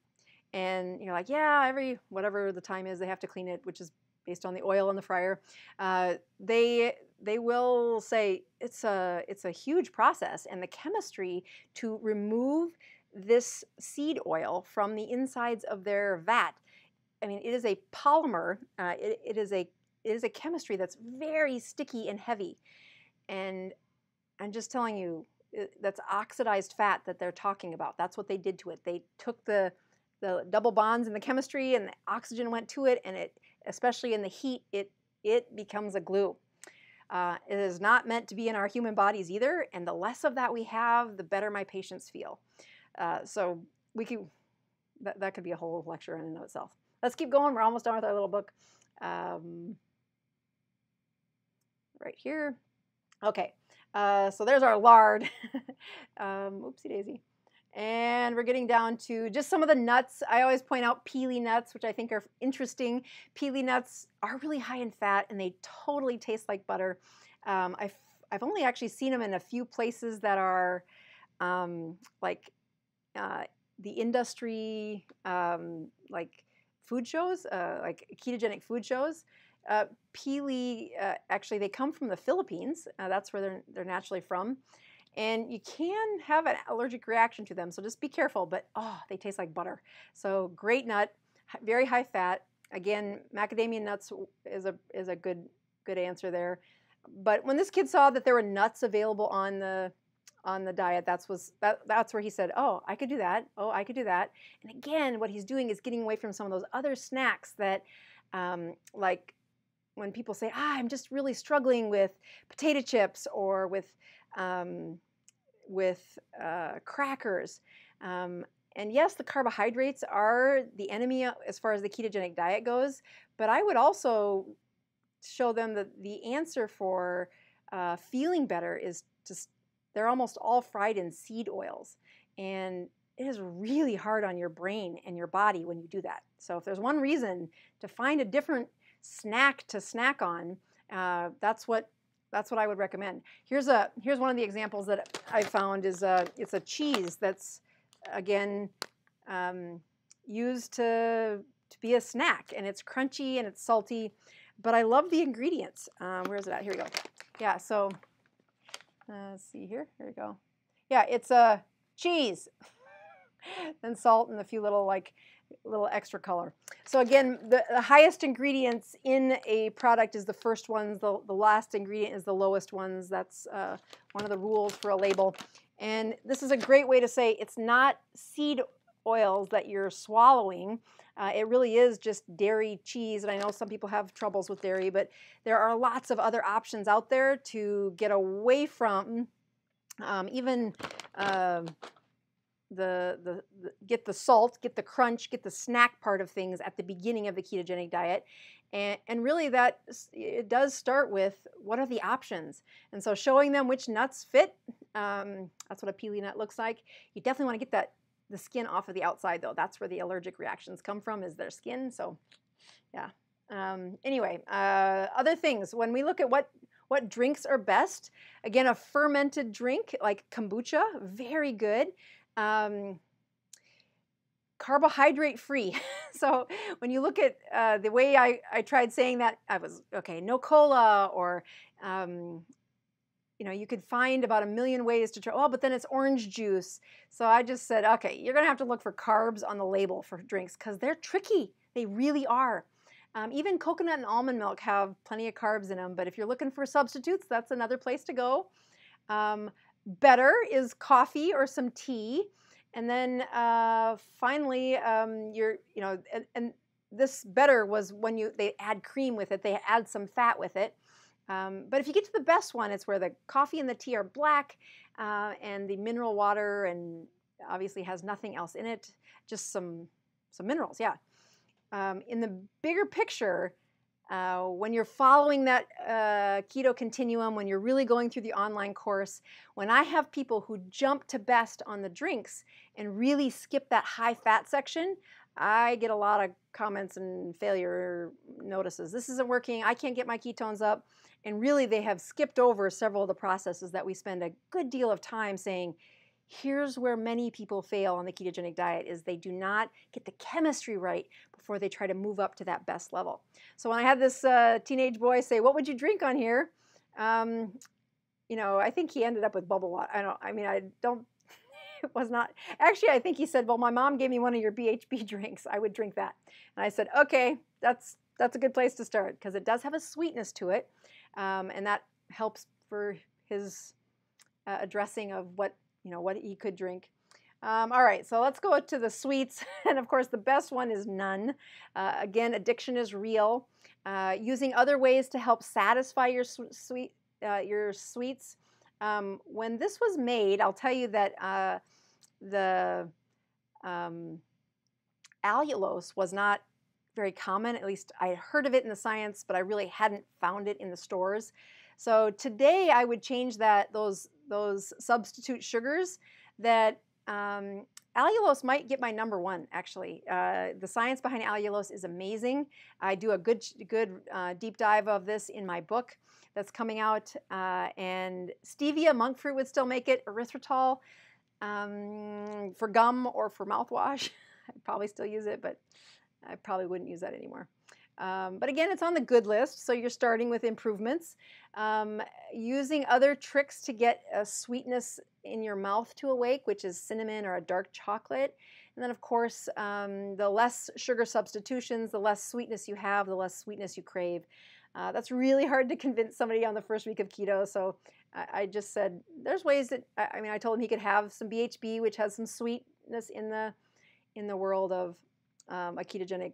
And you're like, yeah, every whatever the time is, they have to clean it, which is based on the oil in the fryer. Uh, they they will say it's a it's a huge process, and the chemistry to remove this seed oil from the insides of their vat. I mean, it is a polymer. Uh, it, it is a it is a chemistry that's very sticky and heavy, and I'm just telling you, that's oxidized fat that they're talking about. That's what they did to it. They took the the double bonds in the chemistry and the oxygen went to it, and it, especially in the heat, it it becomes a glue. Uh, it is not meant to be in our human bodies either, and the less of that we have, the better my patients feel. Uh, so we could that, that could be a whole lecture in and of itself. Let's keep going. We're almost done with our little book. Um, right here. Okay. Uh, so there's our lard. um, oopsie daisy. And we're getting down to just some of the nuts. I always point out pili nuts, which I think are interesting. Pili nuts are really high in fat and they totally taste like butter. Um, I've, I've only actually seen them in a few places that are um, like uh, the industry, um, like food shows, uh, like ketogenic food shows. Uh, pili, uh, actually, they come from the Philippines. Uh, that's where they're, they're naturally from. And you can have an allergic reaction to them, so just be careful. But oh, they taste like butter. So great nut, very high fat. Again, macadamia nuts is a is a good good answer there. But when this kid saw that there were nuts available on the on the diet, that's was that that's where he said, "Oh, I could do that. Oh, I could do that." And again, what he's doing is getting away from some of those other snacks that, um, like when people say, ah, I'm just really struggling with potato chips or with um, with uh, crackers. Um, and yes, the carbohydrates are the enemy uh, as far as the ketogenic diet goes, but I would also show them that the answer for uh, feeling better is just they're almost all fried in seed oils. And it is really hard on your brain and your body when you do that. So if there's one reason to find a different snack to snack on, uh, that's what that's what I would recommend. Here's a here's one of the examples that I found is a it's a cheese that's again um, used to to be a snack and it's crunchy and it's salty, but I love the ingredients. Um, where is it at? Here we go. Yeah, so uh, let's see here. Here we go. Yeah, it's a cheese, and salt and a few little like little extra color. So again, the, the, highest ingredients in a product is the first ones, the, the last ingredient is the lowest ones. That's uh, one of the rules for a label. And this is a great way to say it's not seed oils that you're swallowing. Uh, it really is just dairy cheese, and I know some people have troubles with dairy, but there are lots of other options out there to get away from um, even uh, the, the, the, get the salt, get the crunch, get the snack part of things at the beginning of the ketogenic diet. And, and really that it does start with what are the options. And so showing them which nuts fit, um, that's what a pili nut looks like. You definitely want to get that the skin off of the outside though. That's where the allergic reactions come from is their skin. So yeah. Um, anyway, uh, other things, when we look at what what drinks are best, again, a fermented drink like kombucha, very good. Um, carbohydrate free. so when you look at uh, the way I, I tried saying that, I was, okay, no cola or, um, you know, you could find about a million ways to try, oh, but then it's orange juice. So I just said, okay, you're going to have to look for carbs on the label for drinks because they're tricky. They really are. Um, even coconut and almond milk have plenty of carbs in them, but if you're looking for substitutes, that's another place to go. Um, better is coffee or some tea. And then uh, finally, um, you're, you know, and, and, this better was when you they add cream with it, they add some fat with it. Um, but if you get to the best one, it's where the coffee and the tea are black uh, and the mineral water and obviously has nothing else in it, just some, some minerals, yeah. Um, in the bigger picture, uh, when you're following that uh, keto continuum, when you're really going through the online course, when I have people who jump to best on the drinks and really skip that high fat section, I get a lot of comments and failure notices. This isn't working. I can't get my ketones up. And really, they have skipped over several of the processes that we spend a good deal of time saying, here's where many people fail on the ketogenic diet is they do not get the chemistry right before they try to move up to that best level. So when I had this uh, teenage boy say, what would you drink on here? Um, you know, I think he ended up with bubble water. I don't, I mean, I don't, it was not, actually, I think he said, well, my mom gave me one of your BHB drinks. I would drink that. And I said, okay, that's, that's a good place to start because it does have a sweetness to it. Um, and that helps for his uh, addressing of what you know, what he could drink. Um, all right, so let's go to the sweets. And of course, the best one is none. Uh, again, addiction is real. Uh, using other ways to help satisfy your sweet, uh, your sweets. Um, when this was made, I'll tell you that uh, the um, allulose was not very common. At least I had heard of it in the science, but I really hadn't found it in the stores. So today I would change that those those substitute sugars that um, allulose might get my number one actually. Uh, the science behind allulose is amazing. I do a good good uh, deep dive of this in my book that's coming out. Uh, and stevia, monk fruit would still make it. Erythritol um, for gum or for mouthwash. I'd probably still use it, but I probably wouldn't use that anymore. Um, but again, it's on the good list, so you're starting with improvements. Um, using other tricks to get a sweetness in your mouth to awake, which is cinnamon or a dark chocolate. And then, of course, um, the less sugar substitutions, the less sweetness you have, the less sweetness you crave. Uh, that's really hard to convince somebody on the first week of keto. So I, I just said there's ways that I, I mean I told him he could have some BHB, which has some sweetness in the in the world of um, a ketogenic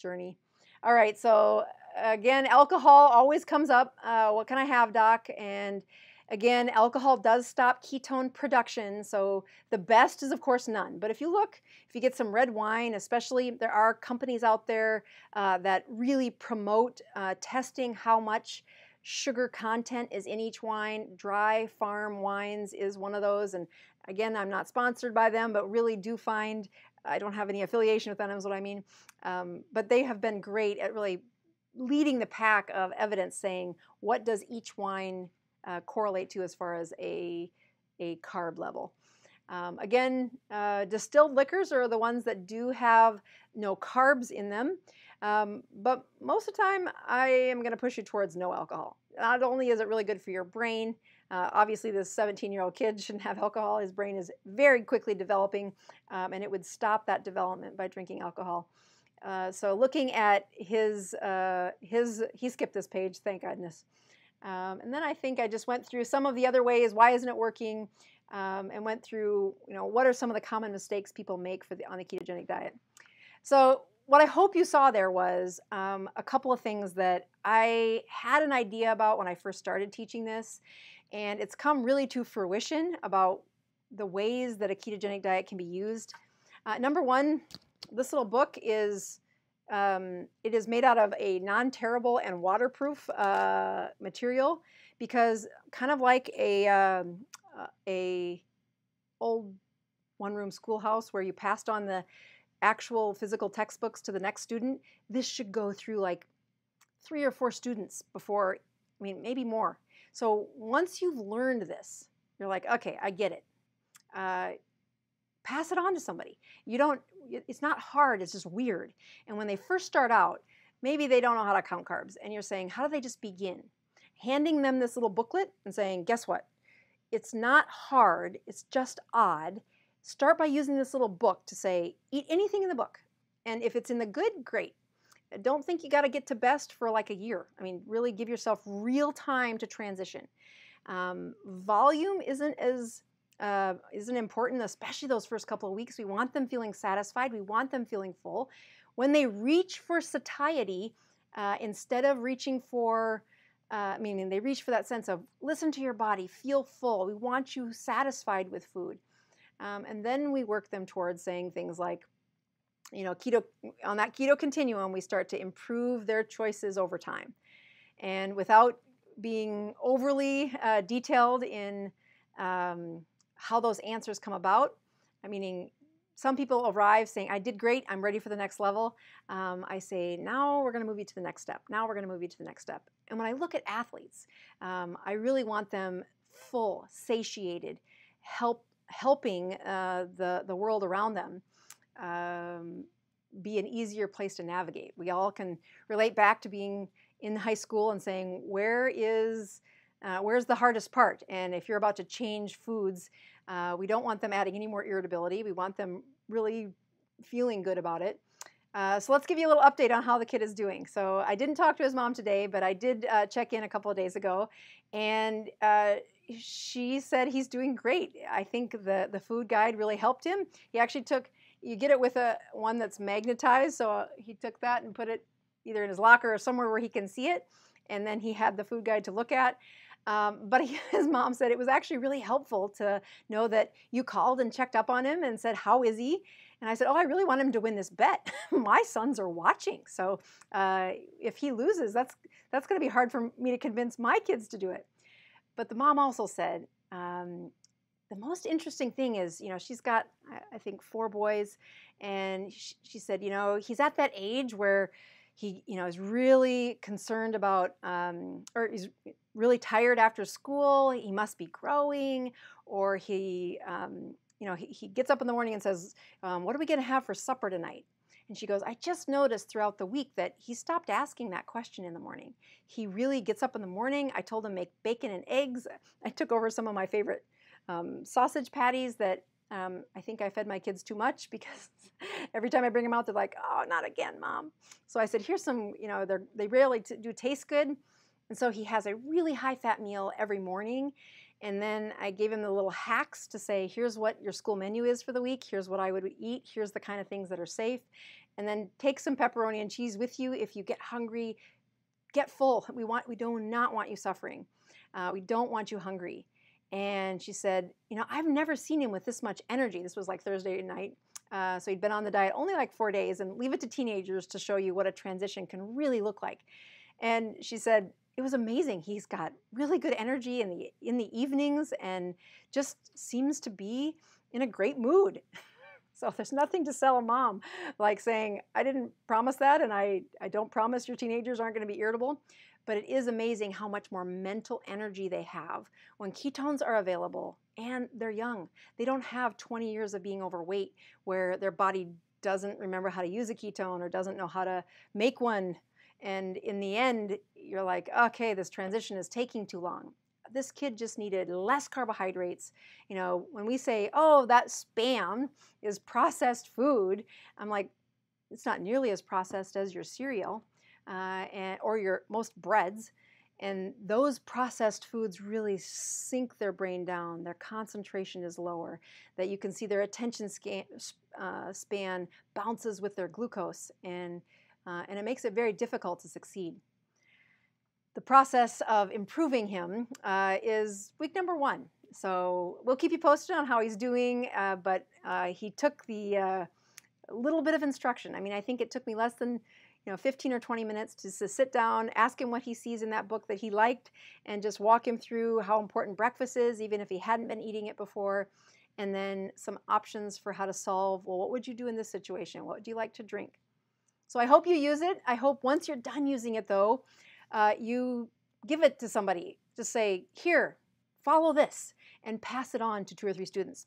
journey. All right, so again, alcohol always comes up. Uh, what can I have, doc? And again, alcohol does stop ketone production, so the best is, of course, none. But if you look, if you get some red wine, especially, there are companies out there uh, that really promote uh, testing how much sugar content is in each wine. Dry Farm Wines is one of those, and again, I'm not sponsored by them, but really do find I don't have any affiliation with them, is what I mean. Um, but they have been great at really leading the pack of evidence saying what does each wine uh, correlate to as far as a, a carb level. Um, again, uh, distilled liquors are the ones that do have no carbs in them. Um, but most of the time, I am going to push you towards no alcohol. Not only is it really good for your brain, uh, obviously, this 17 year old kid shouldn't have alcohol. His brain is very quickly developing, um, and it would stop that development by drinking alcohol. Uh, so, looking at his, uh, his, he skipped this page, thank goodness. Um, and then I think I just went through some of the other ways. Why isn't it working? um, and went through, you know, what are some of the common mistakes people make for the, on the ketogenic diet. So what I hope you saw there was um, a couple of things that I had an idea about when I first started teaching this, and it's come really to fruition about the ways that a ketogenic diet can be used. Uh, number one, this little book is um, it is made out of a non-terrible and waterproof uh, material because kind of like a um, uh, a old one-room schoolhouse where you passed on the actual physical textbooks to the next student, this should go through like three or four students before, I mean, maybe more. So once you've learned this, you're like, okay, I get it. Uh, pass it on to somebody. You don't, it's not hard, it's just weird. And when they first start out, maybe they don't know how to count carbs. And you're saying, how do they just begin? Handing them this little booklet and saying, guess what? It's not hard, it's just odd. Start by using this little book to say, eat anything in the book. And if it's in the good, great. Don't think you got to get to best for like a year. I mean, really give yourself real time to transition. Um, volume isn't as uh, isn't important, especially those first couple of weeks. We want them feeling satisfied. We want them feeling full. When they reach for satiety, uh, instead of reaching for, uh, meaning they reach for that sense of listen to your body, feel full. We want you satisfied with food. Um, and then we work them towards saying things like, you know, keto on that keto continuum, we start to improve their choices over time. And without being overly uh, detailed in um, how those answers come about, I meaning some people arrive saying, I did great, I'm ready for the next level. Um, I say, now we're going to move you to the next step. Now we're going to move you to the next step. And when I look at athletes, um, I really want them full, satiated, help helping uh, the, the world around them um, be an easier place to navigate. We all can relate back to being in high school and saying, where is, uh, where's the hardest part? And if you're about to change foods, uh, we don't want them adding any more irritability. We want them really feeling good about it. Uh, so let's give you a little update on how the kid is doing. So I didn't talk to his mom today, but I did uh, check in a couple of days ago, and uh, she said he's doing great. I think the the food guide really helped him. He actually took you get it with a one that's magnetized, so uh, he took that and put it either in his locker or somewhere where he can see it, and then he had the food guide to look at. Um, but he, his mom said it was actually really helpful to know that you called and checked up on him and said, How is he? And I said, Oh, I really want him to win this bet. my sons are watching. So uh, if he loses, that's, that's going to be hard for me to convince my kids to do it. But the mom also said, um, the most interesting thing is, you know, she's got, I think, four boys. And she, she said, you know, he's at that age where he, you know, is really concerned about, um, or he's really tired after school. He must be growing, or he, um, you know, he, he gets up in the morning and says, um, What are we going to have for supper tonight? And she goes, I just noticed throughout the week that he stopped asking that question in the morning. He really gets up in the morning. I told him make bacon and eggs. I took over some of my favorite um, sausage patties that um, I think I fed my kids too much because every time I bring them out, they're like, oh, not again, mom. So I said, here's some, you know, they really do taste good. And so he has a really high fat meal every morning. And then I gave him the little hacks to say, here's what your school menu is for the week. Here's what I would eat. Here's the kind of things that are safe. And then take some pepperoni and cheese with you. If you get hungry, get full. We want, we do not want you suffering. Uh, we don't want you hungry. And she said, you know, I've never seen him with this much energy. This was like Thursday night. Uh, so he'd been on the diet only like four days and leave it to teenagers to show you what a transition can really look like. And she said, it was amazing. He's got really good energy in the in the evenings and just seems to be in a great mood. so there's nothing to sell a mom like saying, I didn't promise that and I, I don't promise your teenagers aren't going to be irritable. But it is amazing how much more mental energy they have when ketones are available and they're young. They don't have 20 years of being overweight where their body doesn't remember how to use a ketone or doesn't know how to make one and in the end, you're like, okay, this transition is taking too long. This kid just needed less carbohydrates. You know, when we say, oh, that spam is processed food, I'm like, it's not nearly as processed as your cereal uh, and, or your most breads. And those processed foods really sink their brain down. Their concentration is lower. That you can see their attention scan, uh, span bounces with their glucose, and uh, and it makes it very difficult to succeed. The process of improving him uh, is week number one. So we'll keep you posted on how he's doing, uh, but uh, he took the uh, little bit of instruction. I mean, I think it took me less than you know 15 or 20 minutes to, to sit down, ask him what he sees in that book that he liked, and just walk him through how important breakfast is, even if he hadn't been eating it before, and then some options for how to solve. Well, what would you do in this situation? What would you like to drink? So I hope you use it. I hope once you're done using it, though, uh, you give it to somebody. Just say, here, follow this, and pass it on to two or three students.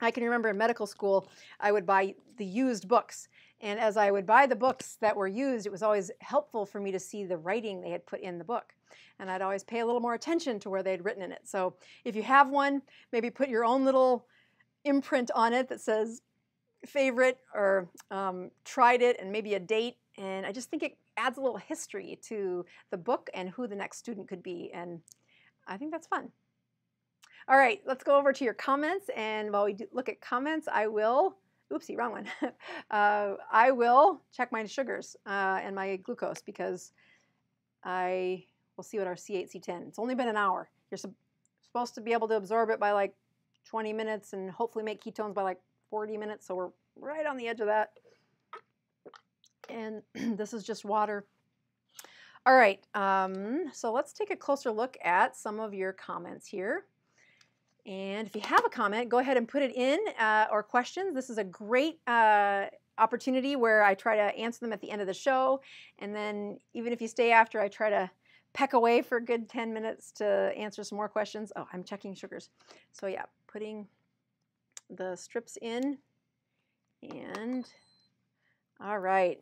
I can remember in medical school, I would buy the used books. And as I would buy the books that were used, it was always helpful for me to see the writing they had put in the book. And I'd always pay a little more attention to where they'd written in it. So if you have one, maybe put your own little imprint on it that says favorite or um, tried it and maybe a date. And I just think it adds a little history to the book and who the next student could be. And I think that's fun. All right, let's go over to your comments. And while we look at comments, I will, oopsie, wrong one. uh, I will check my sugars uh, and my glucose because I will see what our C8, C10. It's only been an hour. You're supposed to be able to absorb it by like 20 minutes and hopefully make ketones by like 40 minutes. So we're right on the edge of that and this is just water. All right, um, so let's take a closer look at some of your comments here. And if you have a comment, go ahead and put it in uh, or questions. This is a great uh, opportunity where I try to answer them at the end of the show. And then even if you stay after, I try to peck away for a good 10 minutes to answer some more questions. Oh, I'm checking sugars. So yeah, putting the strips in and all right.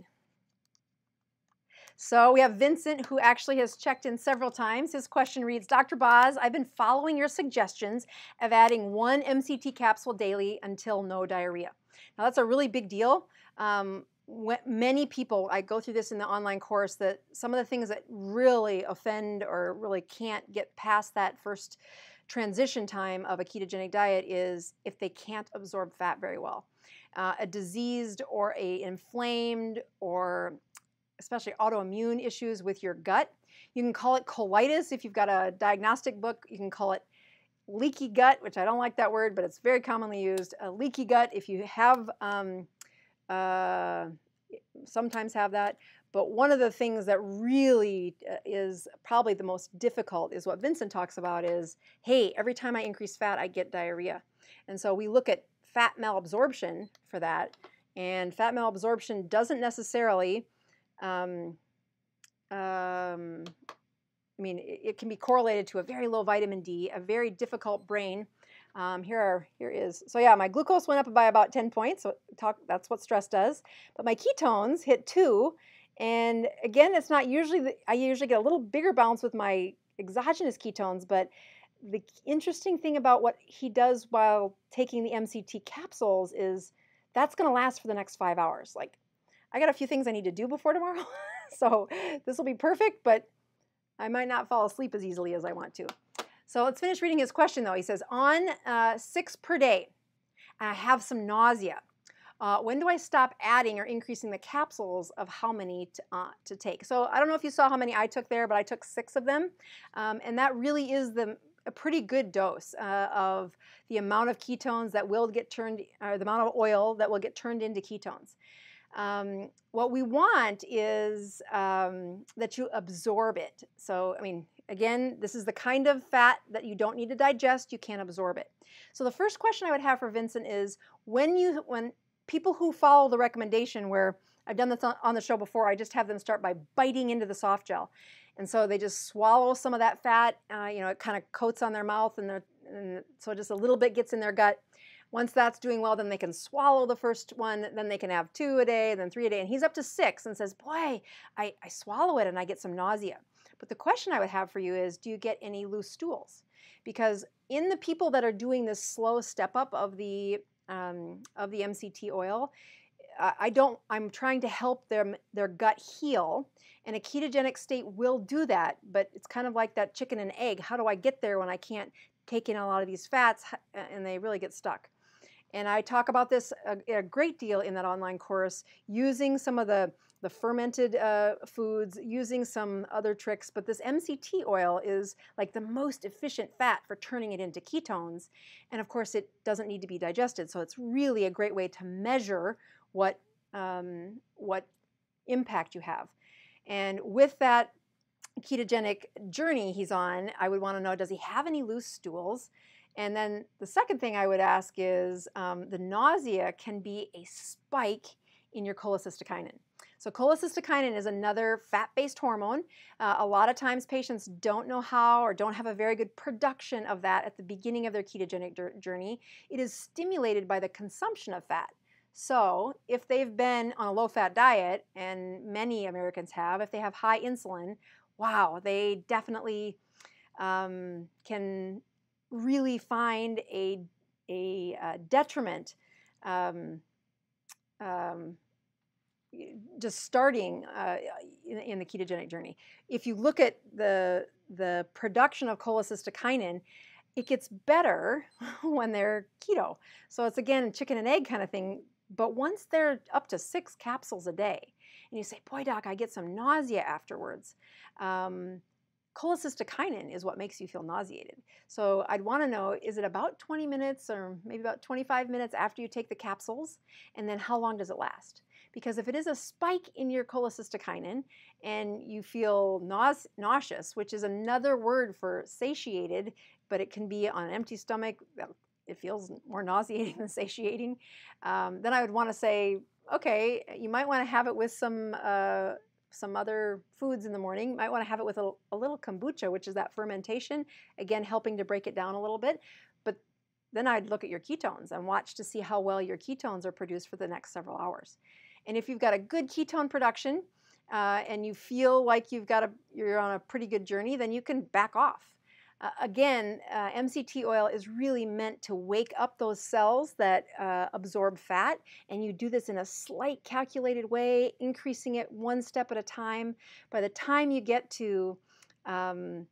So we have Vincent who actually has checked in several times. His question reads, Dr. Boz, I've been following your suggestions of adding one MCT capsule daily until no diarrhea. Now that's a really big deal. Um, many people, I go through this in the online course, that some of the things that really offend or really can't get past that first transition time of a ketogenic diet is if they can't absorb fat very well. Uh, a diseased or a inflamed or especially autoimmune issues with your gut. You can call it colitis if you've got a diagnostic book. You can call it leaky gut, which I don't like that word, but it's very commonly used. A leaky gut if you have, um, uh, sometimes have that. But one of the things that really uh, is probably the most difficult is what Vincent talks about is, hey, every time I increase fat, I get diarrhea. And so we look at fat malabsorption for that. And fat malabsorption doesn't necessarily um, um, I mean, it, it, can be correlated to a very low vitamin D, a very difficult brain. Um, here are here is so yeah, my glucose went up by about 10 points. So talk that's what stress does. But my ketones hit two, and again, it's not usually the, I usually get a little bigger bounce with my exogenous ketones, but the interesting thing about what he does while taking the MCT capsules is that's going to last for the next five hours. Like I got a few things I need to do before tomorrow, so this will be perfect, but I might not fall asleep as easily as I want to. So let's finish reading his question though. He says, on uh, six per day, I have some nausea. Uh, when do I stop adding or increasing the capsules of how many to, uh, to, take? So I don't know if you saw how many I took there, but I took six of them. Um, and that really is the a pretty good dose uh, of the amount of ketones that will get turned, or the amount of oil that will get turned into ketones. Um, what we want is um, that you absorb it. So, I mean, again, this is the kind of fat that you don't need to digest, you can't absorb it. So the first question I would have for Vincent is when you, when people who follow the recommendation where I've done this on the show before, I just have them start by biting into the soft gel. And so they just swallow some of that fat, uh, you know, it kind of coats on their mouth and, and so just a little bit gets in their gut. Once that's doing well, then they can swallow the first one, then they can have two a day, then three a day. And he's up to six and says, Boy, I, I swallow it and I get some nausea. But the question I would have for you is Do you get any loose stools? Because in the people that are doing this slow step up of the um, of the MCT oil, I don't. I'm trying to help them their gut heal, and a ketogenic state will do that. But it's kind of like that chicken and egg. How do I get there when I can't take in a lot of these fats and they really get stuck? And I talk about this a, a great deal in that online course, using some of the the fermented uh, foods, using some other tricks, but this MCT oil is like the most efficient fat for turning it into ketones. And of course, it doesn't need to be digested, so it's really a great way to measure what, um, what impact you have. And with that ketogenic journey he's on, I would want to know does he have any loose stools? And then the second thing I would ask is um, the nausea can be a spike in your cholecystokinin. So cholecystokinin is another fat-based hormone. Uh, a lot of times patients don't know how or don't have a very good production of that at the beginning of their ketogenic journey. It is stimulated by the consumption of fat. So if they've been on a low-fat diet, and many Americans have, if they have high insulin, wow, they definitely um, can really find a, a, uh, detriment um, um, just starting uh, in, in, the ketogenic journey. If you look at the, the production of cholecystokinin, it gets better when they're keto. So it's again chicken and egg kind of thing. But once they're up to six capsules a day, and you say, "Boy, doc, I get some nausea afterwards," um, cholecystokinin is what makes you feel nauseated. So I'd want to know: is it about 20 minutes, or maybe about 25 minutes after you take the capsules, and then how long does it last? Because if it is a spike in your cholecystokinin and you feel nause nauseous, which is another word for satiated, but it can be on an empty stomach, it feels more nauseating than satiating, um, then I would want to say, okay, you might want to have it with some uh, some other foods in the morning. Might want to have it with a, a, little kombucha, which is that fermentation, again helping to break it down a little bit. But then I'd look at your ketones and watch to see how well your ketones are produced for the next several hours. And if you've got a good ketone production uh, and you feel like you've got a, you're on a pretty good journey, then you can back off. Uh, again, uh, MCT oil is really meant to wake up those cells that uh, absorb fat, and you do this in a slight calculated way, increasing it one step at a time. By the time you get to um,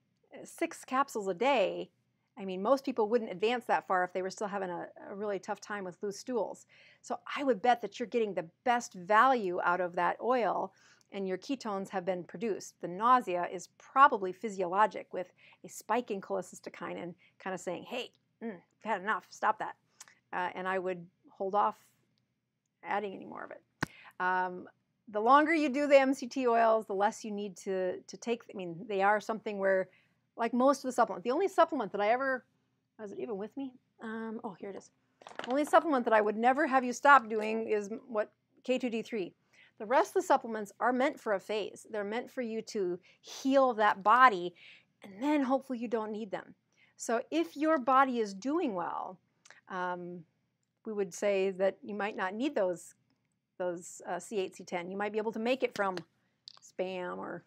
six capsules a day, I mean, most people wouldn't advance that far if they were still having a, a, really tough time with loose stools. So I would bet that you're getting the best value out of that oil and your ketones have been produced. The nausea is probably physiologic with a spike in cholecystokinin kind of saying, hey, mm, you've had enough, stop that. Uh, and I would hold off adding any more of it. Um, the longer you do the MCT oils, the less you need to, to take. I mean, they are something where like most of the supplements. The only supplement that I ever, was it even with me? Um, oh, here it is. The only supplement that I would never have you stop doing is what K2D3. The rest of the supplements are meant for a phase. They're meant for you to heal that body, and then hopefully you don't need them. So if your body is doing well, um, we would say that you might not need those those uh, C8, C10. You might be able to make it from spam or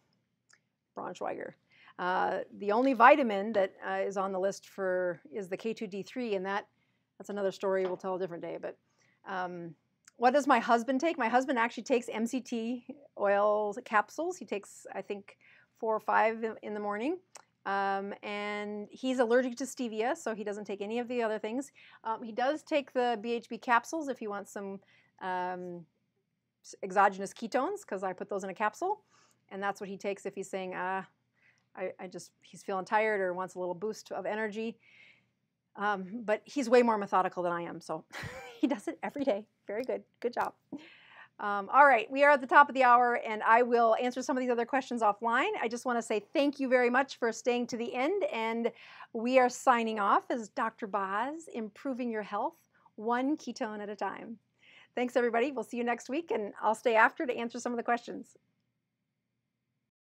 Braunschweiger. Uh, the only vitamin that uh, is on the list for is the K2D3, and that that's another story we'll tell a different day. But um, what does my husband take? My husband actually takes MCT oil capsules. He takes, I think, four or five in the morning. Um, and he's allergic to stevia, so he doesn't take any of the other things. Um, he does take the BHB capsules if he wants some um, exogenous ketones, because I put those in a capsule. And that's what he takes if he's saying, ah, I, I just, he's feeling tired or wants a little boost of energy. Um, but he's way more methodical than I am, so he does it every day. Very good. Good job. Um, all right, we are at the top of the hour, and I will answer some of these other questions offline. I just want to say thank you very much for staying to the end, and we are signing off as Dr. Boz, improving your health one ketone at a time. Thanks, everybody. We'll see you next week, and I'll stay after to answer some of the questions.